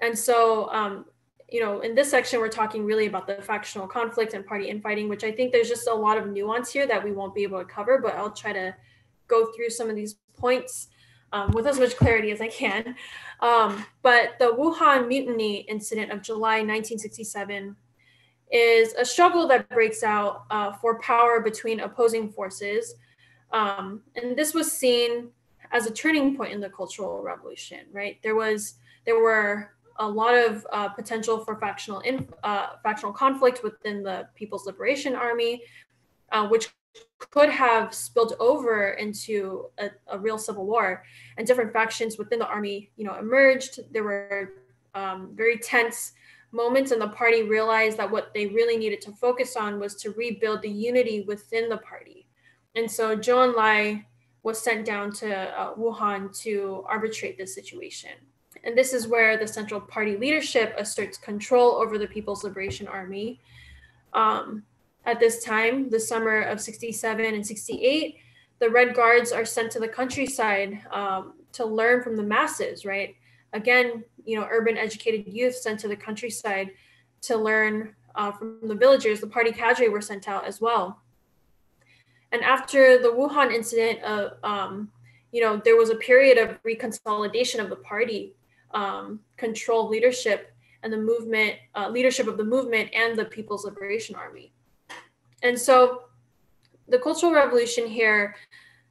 And so um, you know, in this section, we're talking really about the factional conflict and party infighting, which I think there's just a lot of nuance here that we won't be able to cover, but I'll try to go through some of these points um, with as much clarity as I can. Um, but the Wuhan mutiny incident of July 1967 is a struggle that breaks out uh, for power between opposing forces. Um, and this was seen as a turning point in the Cultural Revolution, right? There was, there were a lot of uh, potential for factional in, uh, factional conflict within the People's Liberation Army, uh, which could have spilled over into a, a, real civil war. And different factions within the army, you know, emerged. There were um, very tense moments, and the party realized that what they really needed to focus on was to rebuild the unity within the party. And so Zhou Enlai was sent down to uh, Wuhan to arbitrate this situation. And this is where the Central Party leadership asserts control over the People's Liberation Army. Um, at this time, the summer of 67 and 68, the Red Guards are sent to the countryside um, to learn from the masses, right? Again, you know, urban educated youth sent to the countryside to learn uh, from the villagers. The party cadre were sent out as well. And after the Wuhan incident, uh, um, you know, there was a period of reconsolidation of the party um, control leadership and the movement, uh, leadership of the movement and the People's Liberation Army. And so the Cultural Revolution here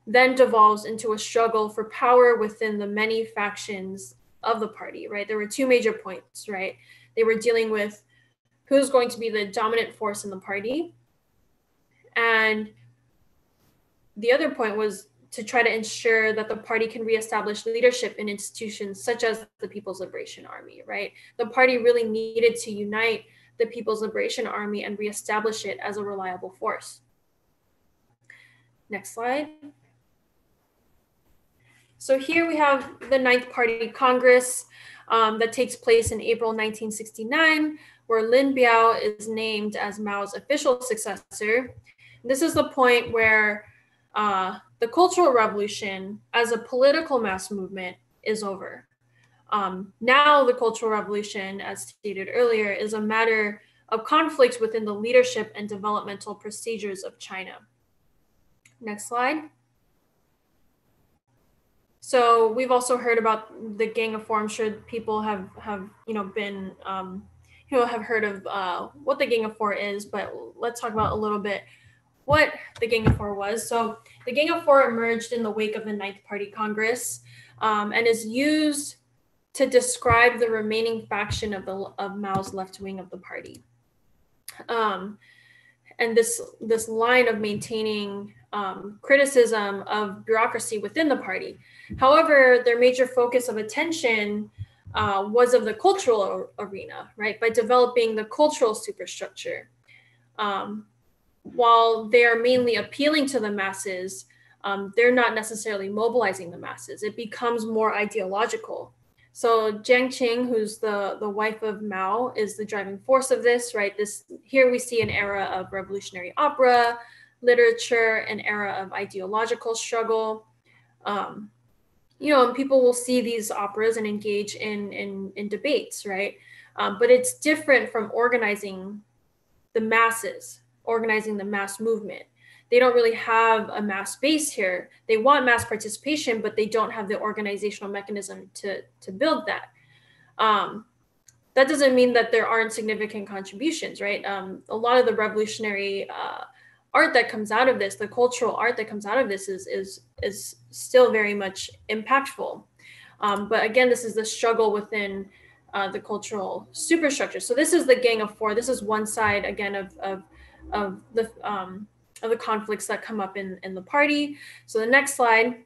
then devolves into a struggle for power within the many factions of the party, right? There were two major points, right? They were dealing with who's going to be the dominant force in the party. And the other point was to try to ensure that the party can reestablish leadership in institutions such as the People's Liberation Army, right? The party really needed to unite the People's Liberation Army and reestablish it as a reliable force. Next slide. So here we have the Ninth Party Congress um, that takes place in April 1969, where Lin Biao is named as Mao's official successor. This is the point where uh, the Cultural Revolution as a political mass movement is over. Um, now, the Cultural Revolution, as stated earlier, is a matter of conflict within the leadership and developmental procedures of China. Next slide. So we've also heard about the Gang of Four. I'm sure people have have you know been um, you know have heard of uh, what the Gang of Four is, but let's talk about a little bit what the Gang of Four was. So the Gang of Four emerged in the wake of the Ninth Party Congress um, and is used to describe the remaining faction of the of Mao's left wing of the party. Um, and this this line of maintaining um, criticism of bureaucracy within the party. However, their major focus of attention uh, was of the cultural arena, right? By developing the cultural superstructure. Um, while they are mainly appealing to the masses, um, they're not necessarily mobilizing the masses. It becomes more ideological. So Jiang Qing, who's the, the wife of Mao, is the driving force of this, right? This here we see an era of revolutionary opera, literature, an era of ideological struggle. Um, you know, and people will see these operas and engage in in, in debates, right? Um, but it's different from organizing the masses, organizing the mass movement. They don't really have a mass base here. They want mass participation, but they don't have the organizational mechanism to, to build that. Um, that doesn't mean that there aren't significant contributions, right? Um, a lot of the revolutionary uh, art that comes out of this, the cultural art that comes out of this, is is is still very much impactful. Um, but again, this is the struggle within uh, the cultural superstructure. So this is the Gang of Four. This is one side again of of of the um, of the conflicts that come up in, in the party. So the next slide,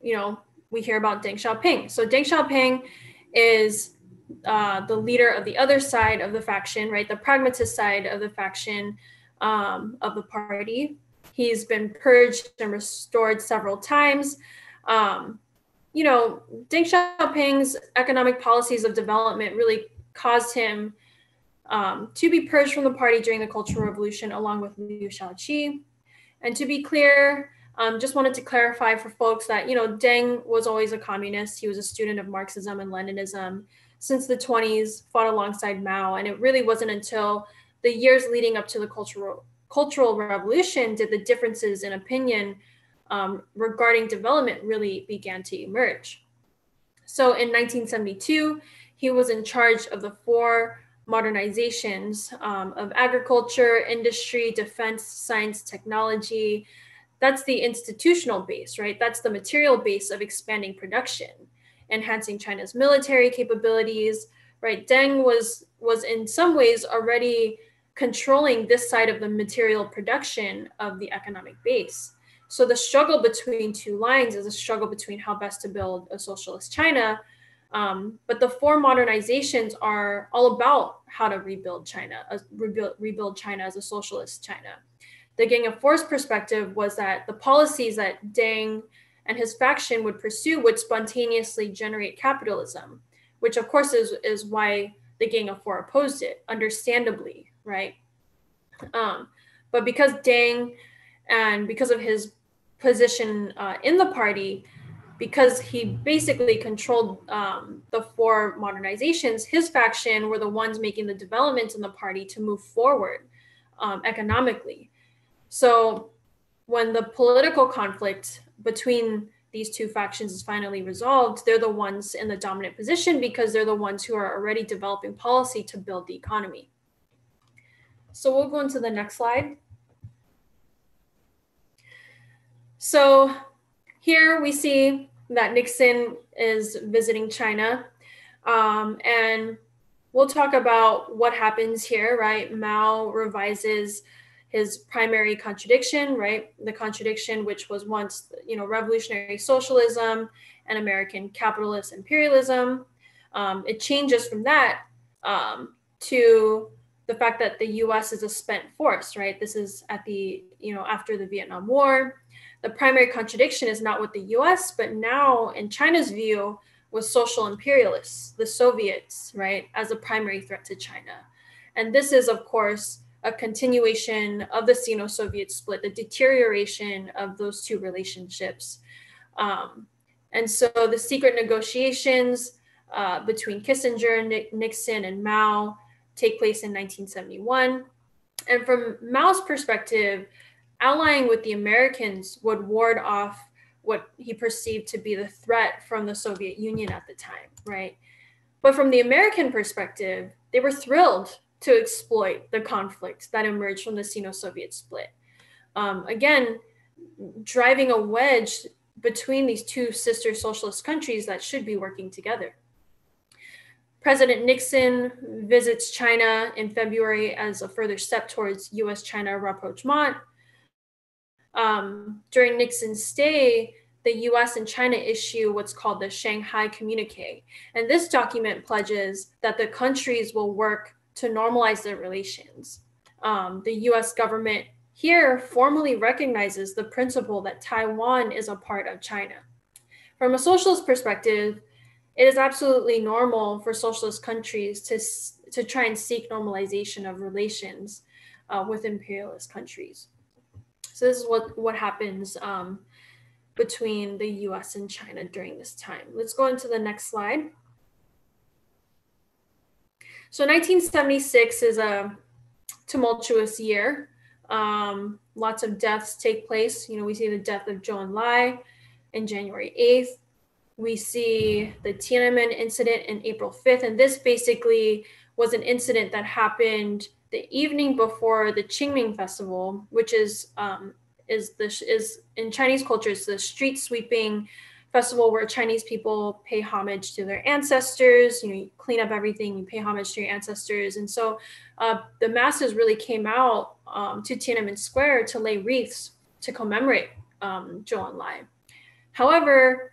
you know, we hear about Deng Xiaoping. So Deng Xiaoping is uh, the leader of the other side of the faction, right? The pragmatist side of the faction um, of the party. He's been purged and restored several times. Um, you know, Deng Xiaoping's economic policies of development really caused him um, to be purged from the party during the Cultural Revolution, along with Liu Shaoqi. And to be clear, Um, just wanted to clarify for folks that, you know, Deng was always a communist. He was a student of Marxism and Leninism since the 20s, fought alongside Mao. And it really wasn't until the years leading up to the Cultural, cultural Revolution did the differences in opinion um, regarding development really began to emerge. So in 1972, he was in charge of the four modernizations um, of agriculture, industry, defense, science, technology. That's the institutional base, right? That's the material base of expanding production, enhancing China's military capabilities, right? Deng was was in some ways already controlling this side of the material production of the economic base. So the struggle between two lines is a struggle between how best to build a socialist China. Um, but the four modernizations are all about how to rebuild China, uh, rebuild, rebuild China as a socialist China. The Gang of Four's perspective was that the policies that Deng and his faction would pursue would spontaneously generate capitalism, which of course is, is why the Gang of Four opposed it, understandably, right? Um, but because Deng and because of his position uh, in the party, because he basically controlled um, the four modernizations, his faction were the ones making the developments in the party to move forward um, economically. So when the political conflict between these two factions is finally resolved, they're the ones in the dominant position because they're the ones who are already developing policy to build the economy. So we'll go into the next slide. So here we see that Nixon is visiting China. Um, and we'll talk about what happens here, right? Mao revises his primary contradiction, right? The contradiction which was once, you know, revolutionary socialism and American capitalist imperialism. Um, it changes from that um, to the fact that the U.S. is a spent force, right? This is at the, you know, after the Vietnam War the primary contradiction is not with the US, but now in China's view, with social imperialists, the Soviets, right, as a primary threat to China. And this is, of course, a continuation of the Sino Soviet split, the deterioration of those two relationships. Um, and so the secret negotiations uh, between Kissinger, Nixon, and Mao take place in 1971. And from Mao's perspective, allying with the Americans would ward off what he perceived to be the threat from the Soviet Union at the time, right? But from the American perspective, they were thrilled to exploit the conflict that emerged from the Sino Soviet split. Um, again, driving a wedge between these two sister socialist countries that should be working together. President Nixon visits China in February as a further step towards US China rapprochement um, during Nixon's stay, the US and China issue what's called the Shanghai Communique. And this document pledges that the countries will work to normalize their relations. Um, the US government here formally recognizes the principle that Taiwan is a part of China. From a socialist perspective, it is absolutely normal for socialist countries to, to try and seek normalization of relations uh, with imperialist countries. So this is what, what happens um, between the US and China during this time. Let's go into the next slide. So 1976 is a tumultuous year. Um, lots of deaths take place. You know, we see the death of Zhou Enlai in January 8th. We see the Tiananmen incident in April 5th. And this basically was an incident that happened the evening before the Qingming festival, which is um, is the is in Chinese culture it's the street sweeping festival where Chinese people pay homage to their ancestors. You know, you clean up everything, you pay homage to your ancestors, and so uh, the masses really came out um, to Tiananmen Square to lay wreaths to commemorate um, Zhou Enlai. However,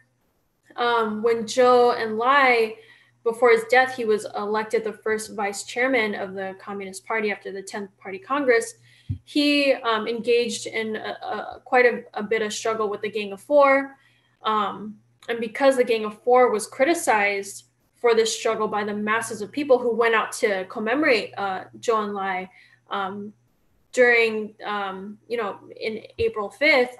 um, when Zhou Enlai before his death, he was elected the first vice chairman of the Communist Party after the 10th Party Congress. He um, engaged in a, a, quite a, a, bit of struggle with the Gang of Four. Um, and because the Gang of Four was criticized for this struggle by the masses of people who went out to commemorate uh, Zhou Enlai um, during, um, you know, in April 5th,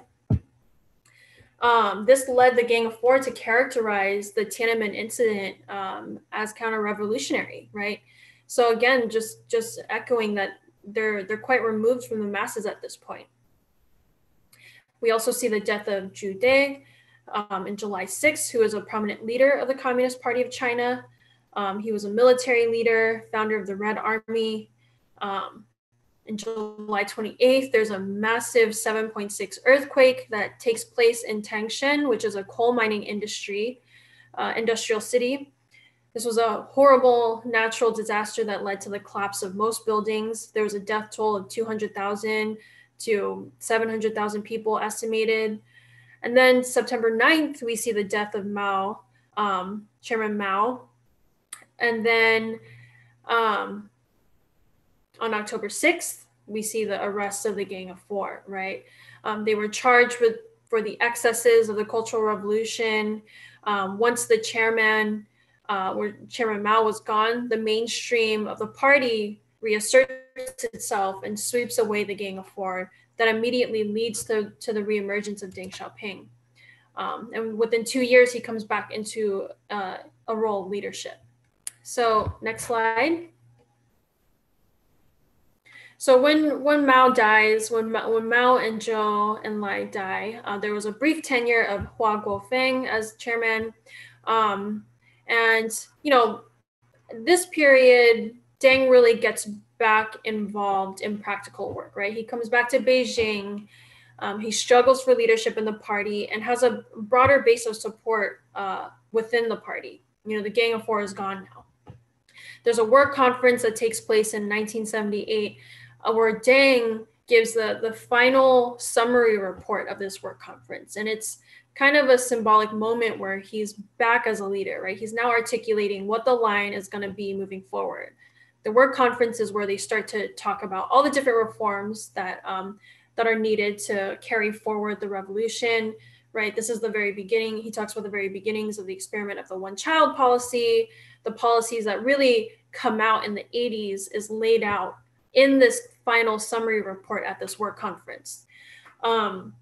Um, this led the Gang of Four to characterize the Tiananmen incident um, as counter-revolutionary, right? So again, just just echoing that they're they're quite removed from the masses at this point. We also see the death of Zhu De um, in July 6th, who is a prominent leader of the Communist Party of China. Um, he was a military leader, founder of the Red Army. Um, in July 28th, there's a massive 7.6 earthquake that takes place in Tangshan, which is a coal mining industry, uh, industrial city. This was a horrible natural disaster that led to the collapse of most buildings. There was a death toll of 200,000 to 700,000 people estimated. And then September 9th, we see the death of Mao, um, Chairman Mao. And then um, on October 6th, we see the arrest of the Gang of Four, right? Um, they were charged with for the excesses of the Cultural Revolution. Um, once the chairman, uh, where Chairman Mao was gone, the mainstream of the party reasserts itself and sweeps away the Gang of Four. That immediately leads to, to the reemergence of Deng Xiaoping. Um, and within two years, he comes back into uh, a role of leadership. So, next slide. So when when Mao dies, when when Mao and Zhou Enlai die, uh, there was a brief tenure of Hua Guofeng as chairman, um, and you know this period, Deng really gets back involved in practical work. Right, he comes back to Beijing. Um, he struggles for leadership in the party and has a broader base of support uh, within the party. You know, the Gang of Four is gone now. There's a work conference that takes place in 1978 uh, where Deng gives the, the final summary report of this work conference. And it's kind of a symbolic moment where he's back as a leader, right? He's now articulating what the line is going to be moving forward. The work conference is where they start to talk about all the different reforms that um, that are needed to carry forward the revolution, right? This is the very beginning. He talks about the very beginnings of the experiment of the one child policy, the policies that really come out in the 80s is laid out in this final summary report at this work conference. Um,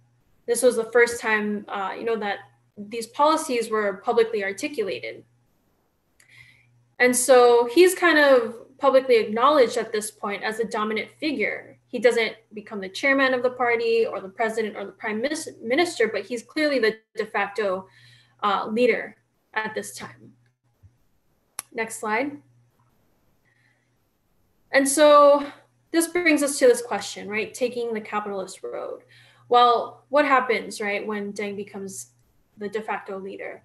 this was the first time, uh, you know, that these policies were publicly articulated. And so he's kind of publicly acknowledged at this point as a dominant figure. He doesn't become the chairman of the party or the president or the prime minister, but he's clearly the de facto uh, leader at this time. Next slide. And so this brings us to this question, right? Taking the capitalist road. Well, what happens, right, when Deng becomes the de facto leader?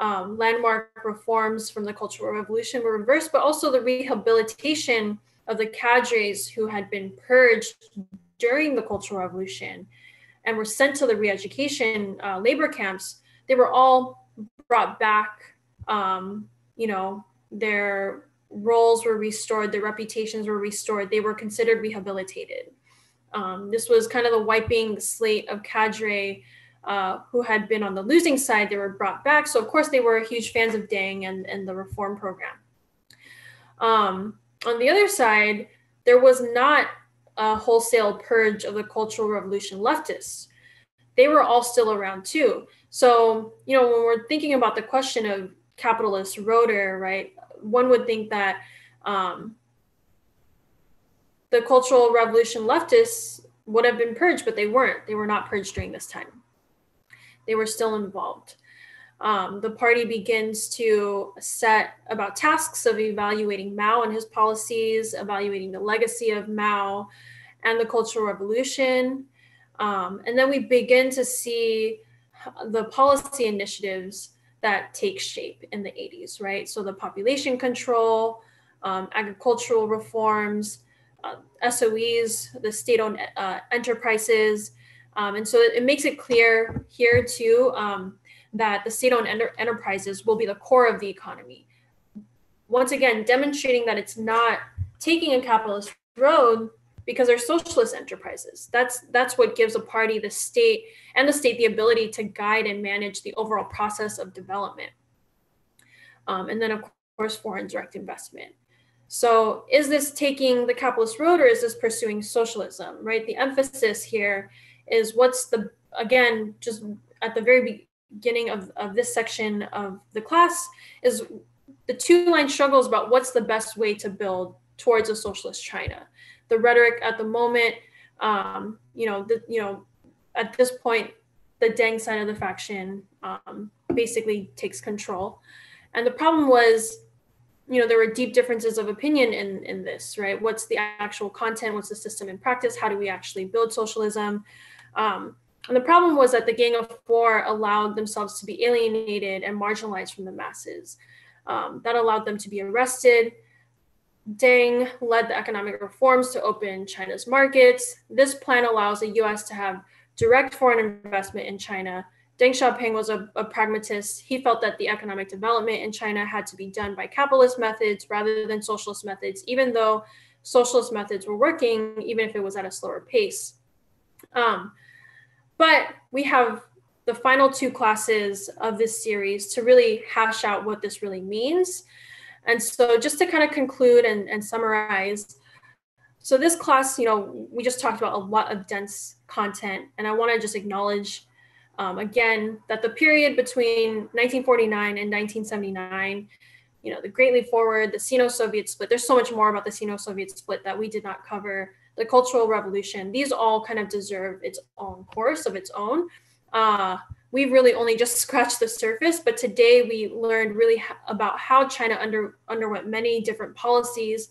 Um, landmark reforms from the Cultural Revolution were reversed, but also the rehabilitation of the cadres who had been purged during the Cultural Revolution and were sent to the re-education uh, labor camps. They were all brought back. Um, you know, their roles were restored, their reputations were restored, they were considered rehabilitated. Um, this was kind of the wiping slate of cadre uh, who had been on the losing side. They were brought back. So, of course, they were huge fans of Deng and, and the reform program. Um, on the other side, there was not a wholesale purge of the Cultural Revolution leftists. They were all still around too. So, you know, when we're thinking about the question of capitalist roader, right, one would think that um, the Cultural Revolution leftists would have been purged, but they weren't. They were not purged during this time. They were still involved. Um, the party begins to set about tasks of evaluating Mao and his policies, evaluating the legacy of Mao and the Cultural Revolution. Um, and then we begin to see the policy initiatives that takes shape in the 80s, right? So the population control, um, agricultural reforms, uh, SOEs, the state-owned uh, enterprises. Um, and so it, makes it clear here too um, that the state-owned enter- enterprises will be the core of the economy. Once again, demonstrating that it's not taking a capitalist road because they're socialist enterprises. That's that's what gives a party the state and the state the ability to guide and manage the overall process of development. Um, and then of course foreign direct investment. So is this taking the capitalist road or is this pursuing socialism? Right. The emphasis here is what's the again just at the very beginning of, of this section of the class is the two line struggles about what's the best way to build towards a socialist China. The rhetoric at the moment, um, you know, the, you know, at this point, the Deng side of the faction um, basically takes control. And the problem was, you know, there were deep differences of opinion in, in this, right? What's the actual content? What's the system in practice? How do we actually build socialism? Um, and the problem was that the Gang of Four allowed themselves to be alienated and marginalized from the masses. Um, that allowed them to be arrested. Deng led the economic reforms to open China's markets. This plan allows the US to have direct foreign investment in China. Deng Xiaoping was a, a, pragmatist. He felt that the economic development in China had to be done by capitalist methods rather than socialist methods, even though socialist methods were working, even if it was at a slower pace. Um, but we have the final two classes of this series to really hash out what this really means. And so just to kind of conclude and, and summarize, so this class, you know, we just talked about a lot of dense content, and I want to just acknowledge um, again that the period between 1949 and 1979, you know, the Great Leap Forward, the Sino-Soviet split. There's so much more about the Sino-Soviet split that we did not cover. The Cultural Revolution. These all kind of deserve its own course of its own. Uh, we've really only just scratched the surface, but today we learned really about how China under, underwent many different policies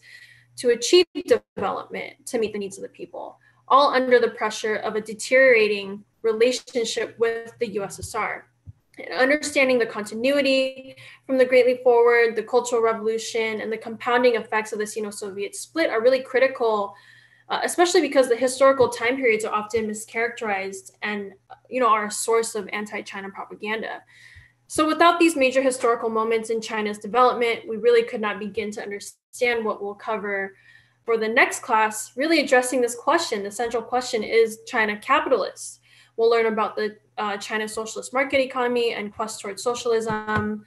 to achieve development to meet the needs of the people, all under the pressure of a deteriorating relationship with the USSR. And understanding the continuity from the Great Leap Forward, the Cultural Revolution, and the compounding effects of the Sino Soviet split are really critical. Uh, especially because the historical time periods are often mischaracterized and you know are a source of anti-china propaganda so without these major historical moments in china's development we really could not begin to understand what we'll cover for the next class, really addressing this question. The central question is China capitalist? We'll learn about the uh, China socialist market economy and quest towards socialism.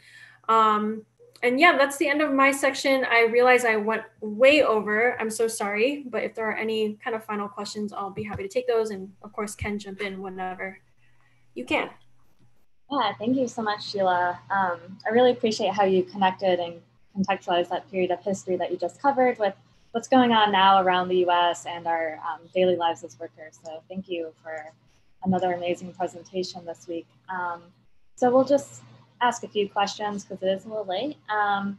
Um, and yeah, that's the end of my section. I realize I went way over. I'm so sorry. But if there are any kind of final questions, I'll be happy to take those. And of course, Ken jump in whenever you can. Yeah, thank you so much, Sheila. Um, I really appreciate how you connected and contextualized that period of history that you just covered with what's going on now around the US and our um, daily lives as workers. So thank you for another amazing presentation this week. Um, so we'll just ask a few questions because it is a little late. Um,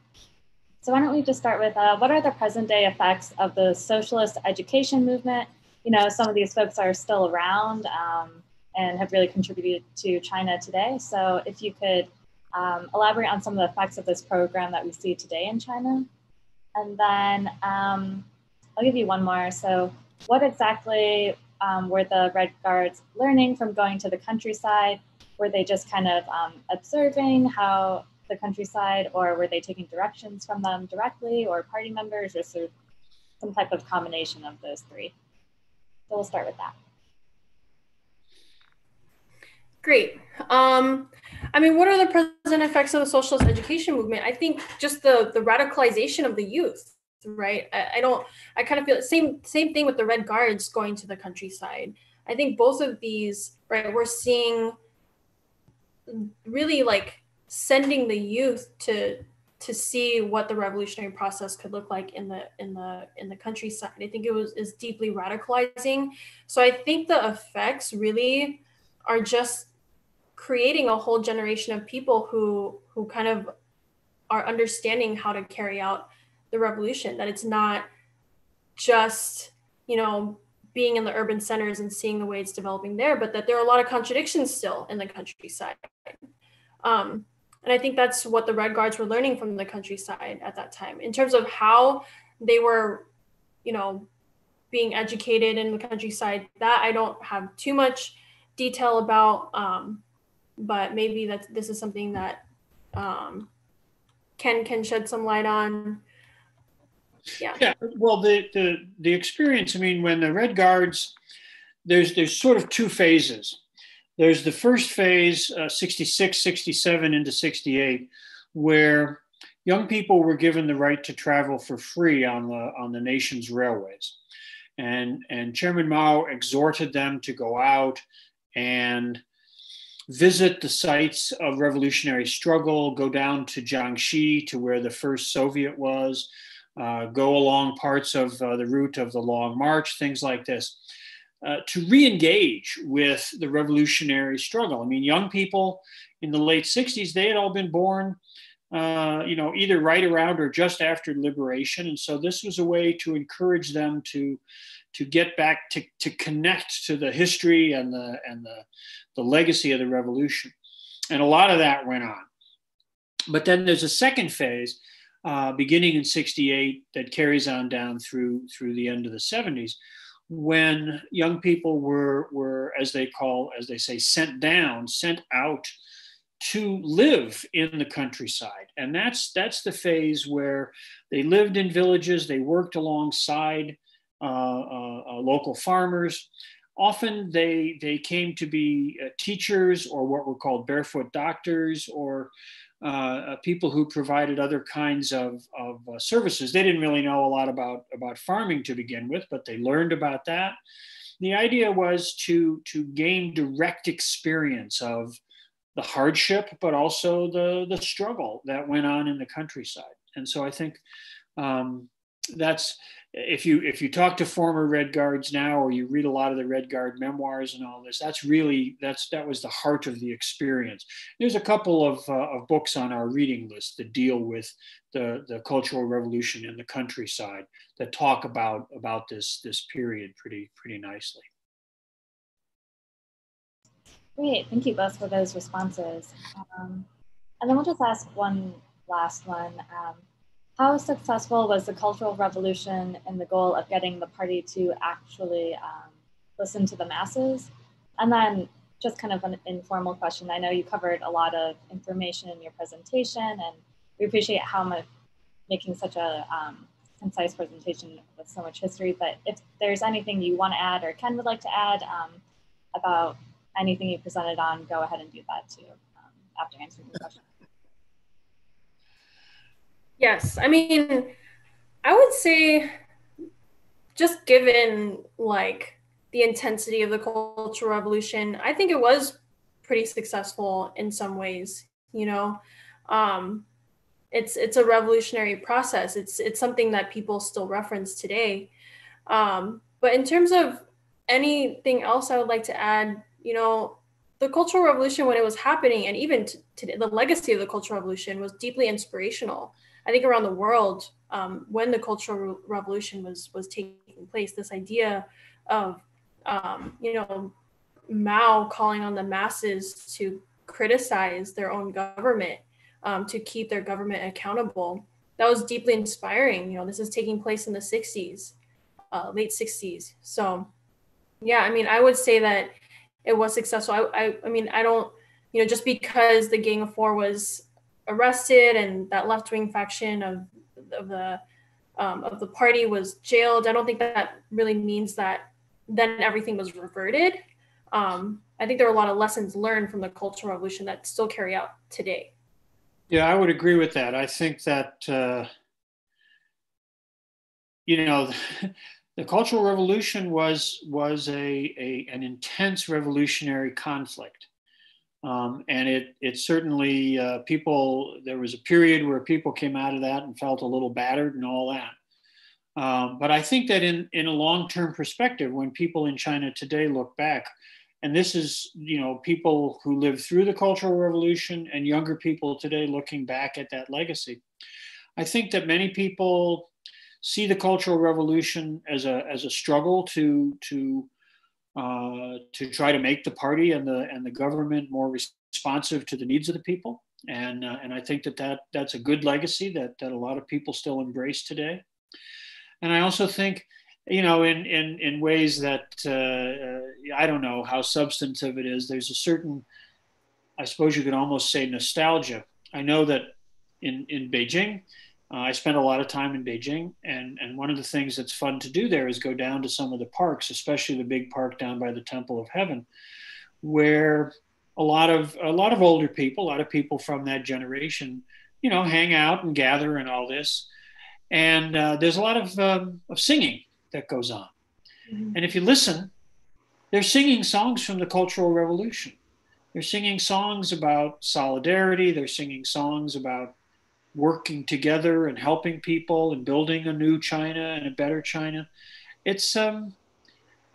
so why don't we just start with uh, what are the present day effects of the socialist education movement? You know, some of these folks are still around um, and have really contributed to China today. So if you could um, elaborate on some of the effects of this program that we see today in China. And then um, I'll give you one more. So, what exactly um, were the Red Guards learning from going to the countryside? Were they just kind of um, observing how the countryside, or were they taking directions from them directly, or party members, or sort of some type of combination of those three? So, we'll start with that. Great. Um, I mean, what are the present effects of the socialist education movement? I think just the the radicalization of the youth, right? I, I don't. I kind of feel the same same thing with the Red Guards going to the countryside. I think both of these, right? We're seeing really like sending the youth to to see what the revolutionary process could look like in the in the in the countryside. I think it was is deeply radicalizing. So I think the effects really are just creating a whole generation of people who who kind of are understanding how to carry out the revolution that it's not just you know being in the urban centers and seeing the way it's developing there but that there are a lot of contradictions still in the countryside um, and i think that's what the red guards were learning from the countryside at that time in terms of how they were you know being educated in the countryside that i don't have too much detail about um, but maybe that this is something that um, Ken can shed some light on. Yeah. Yeah. Well, the the the experience. I mean, when the Red Guards, there's there's sort of two phases. There's the first phase, uh, 66, 67 into 68, where young people were given the right to travel for free on the on the nation's railways, and and Chairman Mao exhorted them to go out and visit the sites of revolutionary struggle, go down to Jiangxi to where the first Soviet was, uh, go along parts of uh, the route of the Long March, things like this, uh, to re engage with the revolutionary struggle. I mean, young people in the late 60s, they had all been born. Uh, you know, either right around or just after liberation, and so this was a way to encourage them to to get back to, to connect to the history and the and the, the legacy of the revolution, and a lot of that went on. But then there's a second phase uh, beginning in 68 that carries on down through through the end of the 70s when young people were were as they call as they say sent down sent out to live in the countryside. And that's that's the phase where they lived in villages they worked alongside uh, uh, uh local farmers. Often they they came to be uh, teachers or what were called barefoot doctors or uh, uh, people who provided other kinds of, of uh, services. They didn't really know a lot about, about farming to begin with, but they learned about that. The idea was to, to gain direct experience of the hardship, but also the, the struggle that went on in the countryside. And so I think um, that's if you if you talk to former red guards now or you read a lot of the red guard memoirs and all this that's really that's that was the heart of the experience. There's a couple of, uh, of books on our reading list that deal with the the cultural revolution in the countryside that talk about about this this period pretty pretty nicely. Great. Thank you both for those responses. Um, and then we'll just ask one last one. Um, how successful was the Cultural Revolution in the goal of getting the party to actually um, listen to the masses? And then just kind of an informal question. I know you covered a lot of information in your presentation and we appreciate how much making such a um, concise presentation with so much history, but if there's anything you want to add or Ken would like to add um, about anything you presented on, go ahead and do that too um, after answering the question. Yes. I mean, I would say just given like the intensity of the cultural revolution, I think it was pretty successful in some ways, you know. Um it's it's a revolutionary process. It's it's something that people still reference today. Um, but in terms of anything else I would like to add, you know, the cultural revolution when it was happening and even today the legacy of the cultural revolution was deeply inspirational I think around the world, um, when the Cultural Revolution was was taking place, this idea of um, you know Mao calling on the masses to criticize their own government, um, to keep their government accountable, that was deeply inspiring. You know, this is taking place in the '60s, uh, late '60s. So, yeah, I mean, I would say that it was successful. I, I, I mean, I don't, you know, just because the Gang of Four was arrested and that left wing faction of of the um, of the party was jailed. I don't think that, really means that then everything was reverted. Um, I think there are a lot of lessons learned from the Cultural Revolution that still carry out today. Yeah, I would agree with that. I think that uh, you know the Cultural Revolution was was a, a an intense revolutionary conflict. Um, and it it certainly uh, people there was a period where people came out of that and felt a little battered and all that. Um, but I think that in in a long term perspective, when people in China today look back, and this is you know people who lived through the Cultural Revolution and younger people today looking back at that legacy, I think that many people see the Cultural Revolution as a as a struggle to to uh, to try to make the party and the and the government more responsive to the needs of the people. And uh, and I think that, that that's a good legacy that that a lot of people still embrace today. And I also think, you know, in in in ways that uh, I don't know how substantive it is. There's a certain, I suppose you could almost say nostalgia. I know that in in Beijing, uh, I spent a lot of time in Beijing, and, and one of the things that's fun to do there is go down to some of the parks, especially the big park down by the Temple of Heaven, where a lot of a lot of older people, a lot of people from that generation, you know, hang out and gather and all this, and uh, there's a lot of um, of singing that goes on, mm-hmm. and if you listen, they're singing songs from the Cultural Revolution, they're singing songs about solidarity. They're singing songs about working together and helping people and building a new China and a better China. It's um,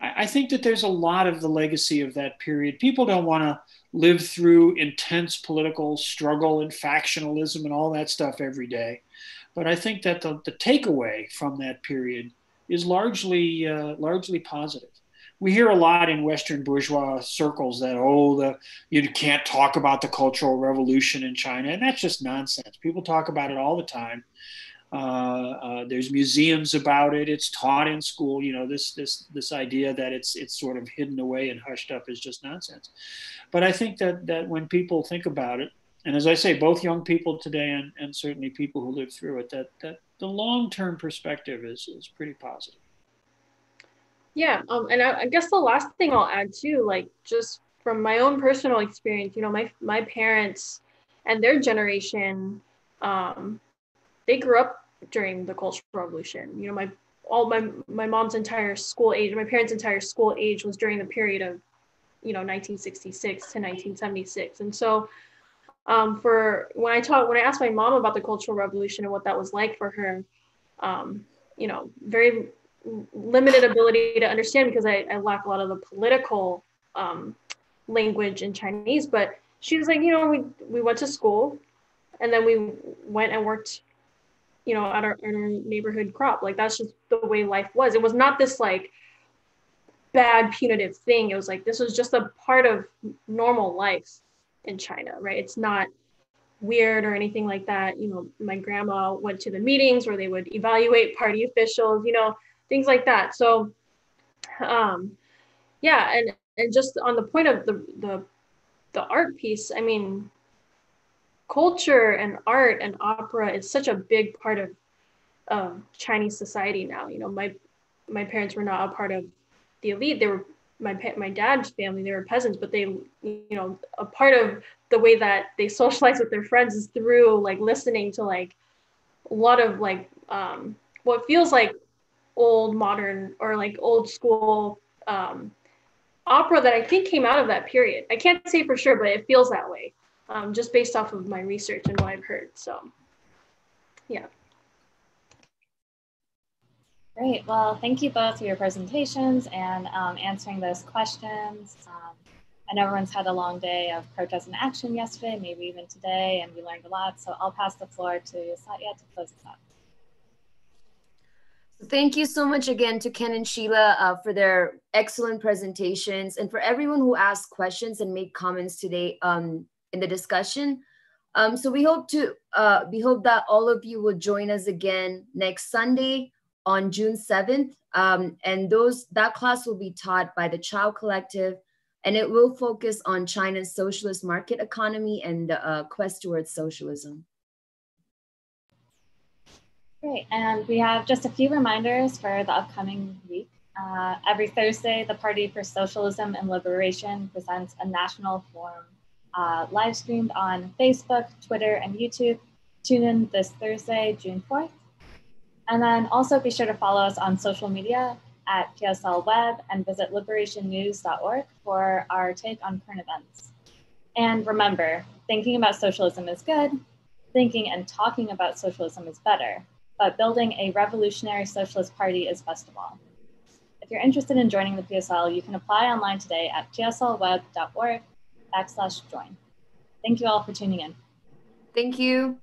I think that there's a lot of the legacy of that period. People don't want to live through intense political struggle and factionalism and all that stuff every day. But I think that the, the takeaway from that period is largely uh, largely positive. We hear a lot in Western bourgeois circles that oh the you can't talk about the Cultural Revolution in China, and that's just nonsense. People talk about it all the time. Uh, uh, there's museums about it. It's taught in school. You know, this this this idea that it's it's sort of hidden away and hushed up is just nonsense. But I think that that when people think about it, and as I say, both young people today and, and certainly people who live through it, that that the long term perspective is is pretty positive. Yeah, um, and I, I guess the last thing I'll add too, like just from my own personal experience, you know, my my parents and their generation, um, they grew up during the Cultural Revolution. You know, my all my my mom's entire school age, my parents' entire school age was during the period of, you know, 1966 to 1976. And so, um, for when I talk when I asked my mom about the Cultural Revolution and what that was like for her, um, you know, very limited ability to understand because I, I lack a lot of the political um, language in Chinese. But she was like, you know, we we went to school, and then we went and worked you know, at our, our neighborhood crop. Like that's just the way life was. It was not this like bad punitive thing. It was like this was just a part of normal life in China, right? It's not weird or anything like that. You know, my grandma went to the meetings where they would evaluate party officials, you know, things like that. So um yeah, and and just on the point of the the the art piece, I mean, culture and art and opera is such a big part of um, Chinese society now. You know, my my parents were not a part of the elite. They were my my dad's family. They were peasants, but they you know a part of the way that they socialize with their friends is through like listening to like a lot of like um, what feels like old modern or like old school um, opera that I think came out of that period. I can't say for sure, but it feels that way um, just based off of my research and what I've heard. So, yeah. Great. Well, thank you both for your presentations and um, answering those questions. Um, I know everyone's had a long day of protest and action yesterday, maybe even today, and we learned a lot. So I'll pass the floor to Satya to close us out. Thank you so much again to Ken and Sheila uh, for their excellent presentations and for everyone who asked questions and made comments today. Um, in the discussion. Um, so we hope to uh, we hope that all of you will join us again next Sunday on June 7th. Um, and those that class will be taught by the Qiao Collective, and it will focus on China's socialist market economy and the uh, quest towards socialism. Great, and we have just a few reminders for the upcoming week. Uh, every Thursday, the Party for Socialism and Liberation presents a national forum uh, live streamed on Facebook, Twitter, and YouTube. Tune in this Thursday, June 4th. And then also be sure to follow us on social media at PSL Web and visit liberationnews.org for our take on current events. And remember, thinking about socialism is good, thinking and talking about socialism is better, but building a revolutionary socialist party is best of all. If you're interested in joining the PSL, you can apply online today at pslweb.org backslash join. Thank you all for tuning in. Thank you.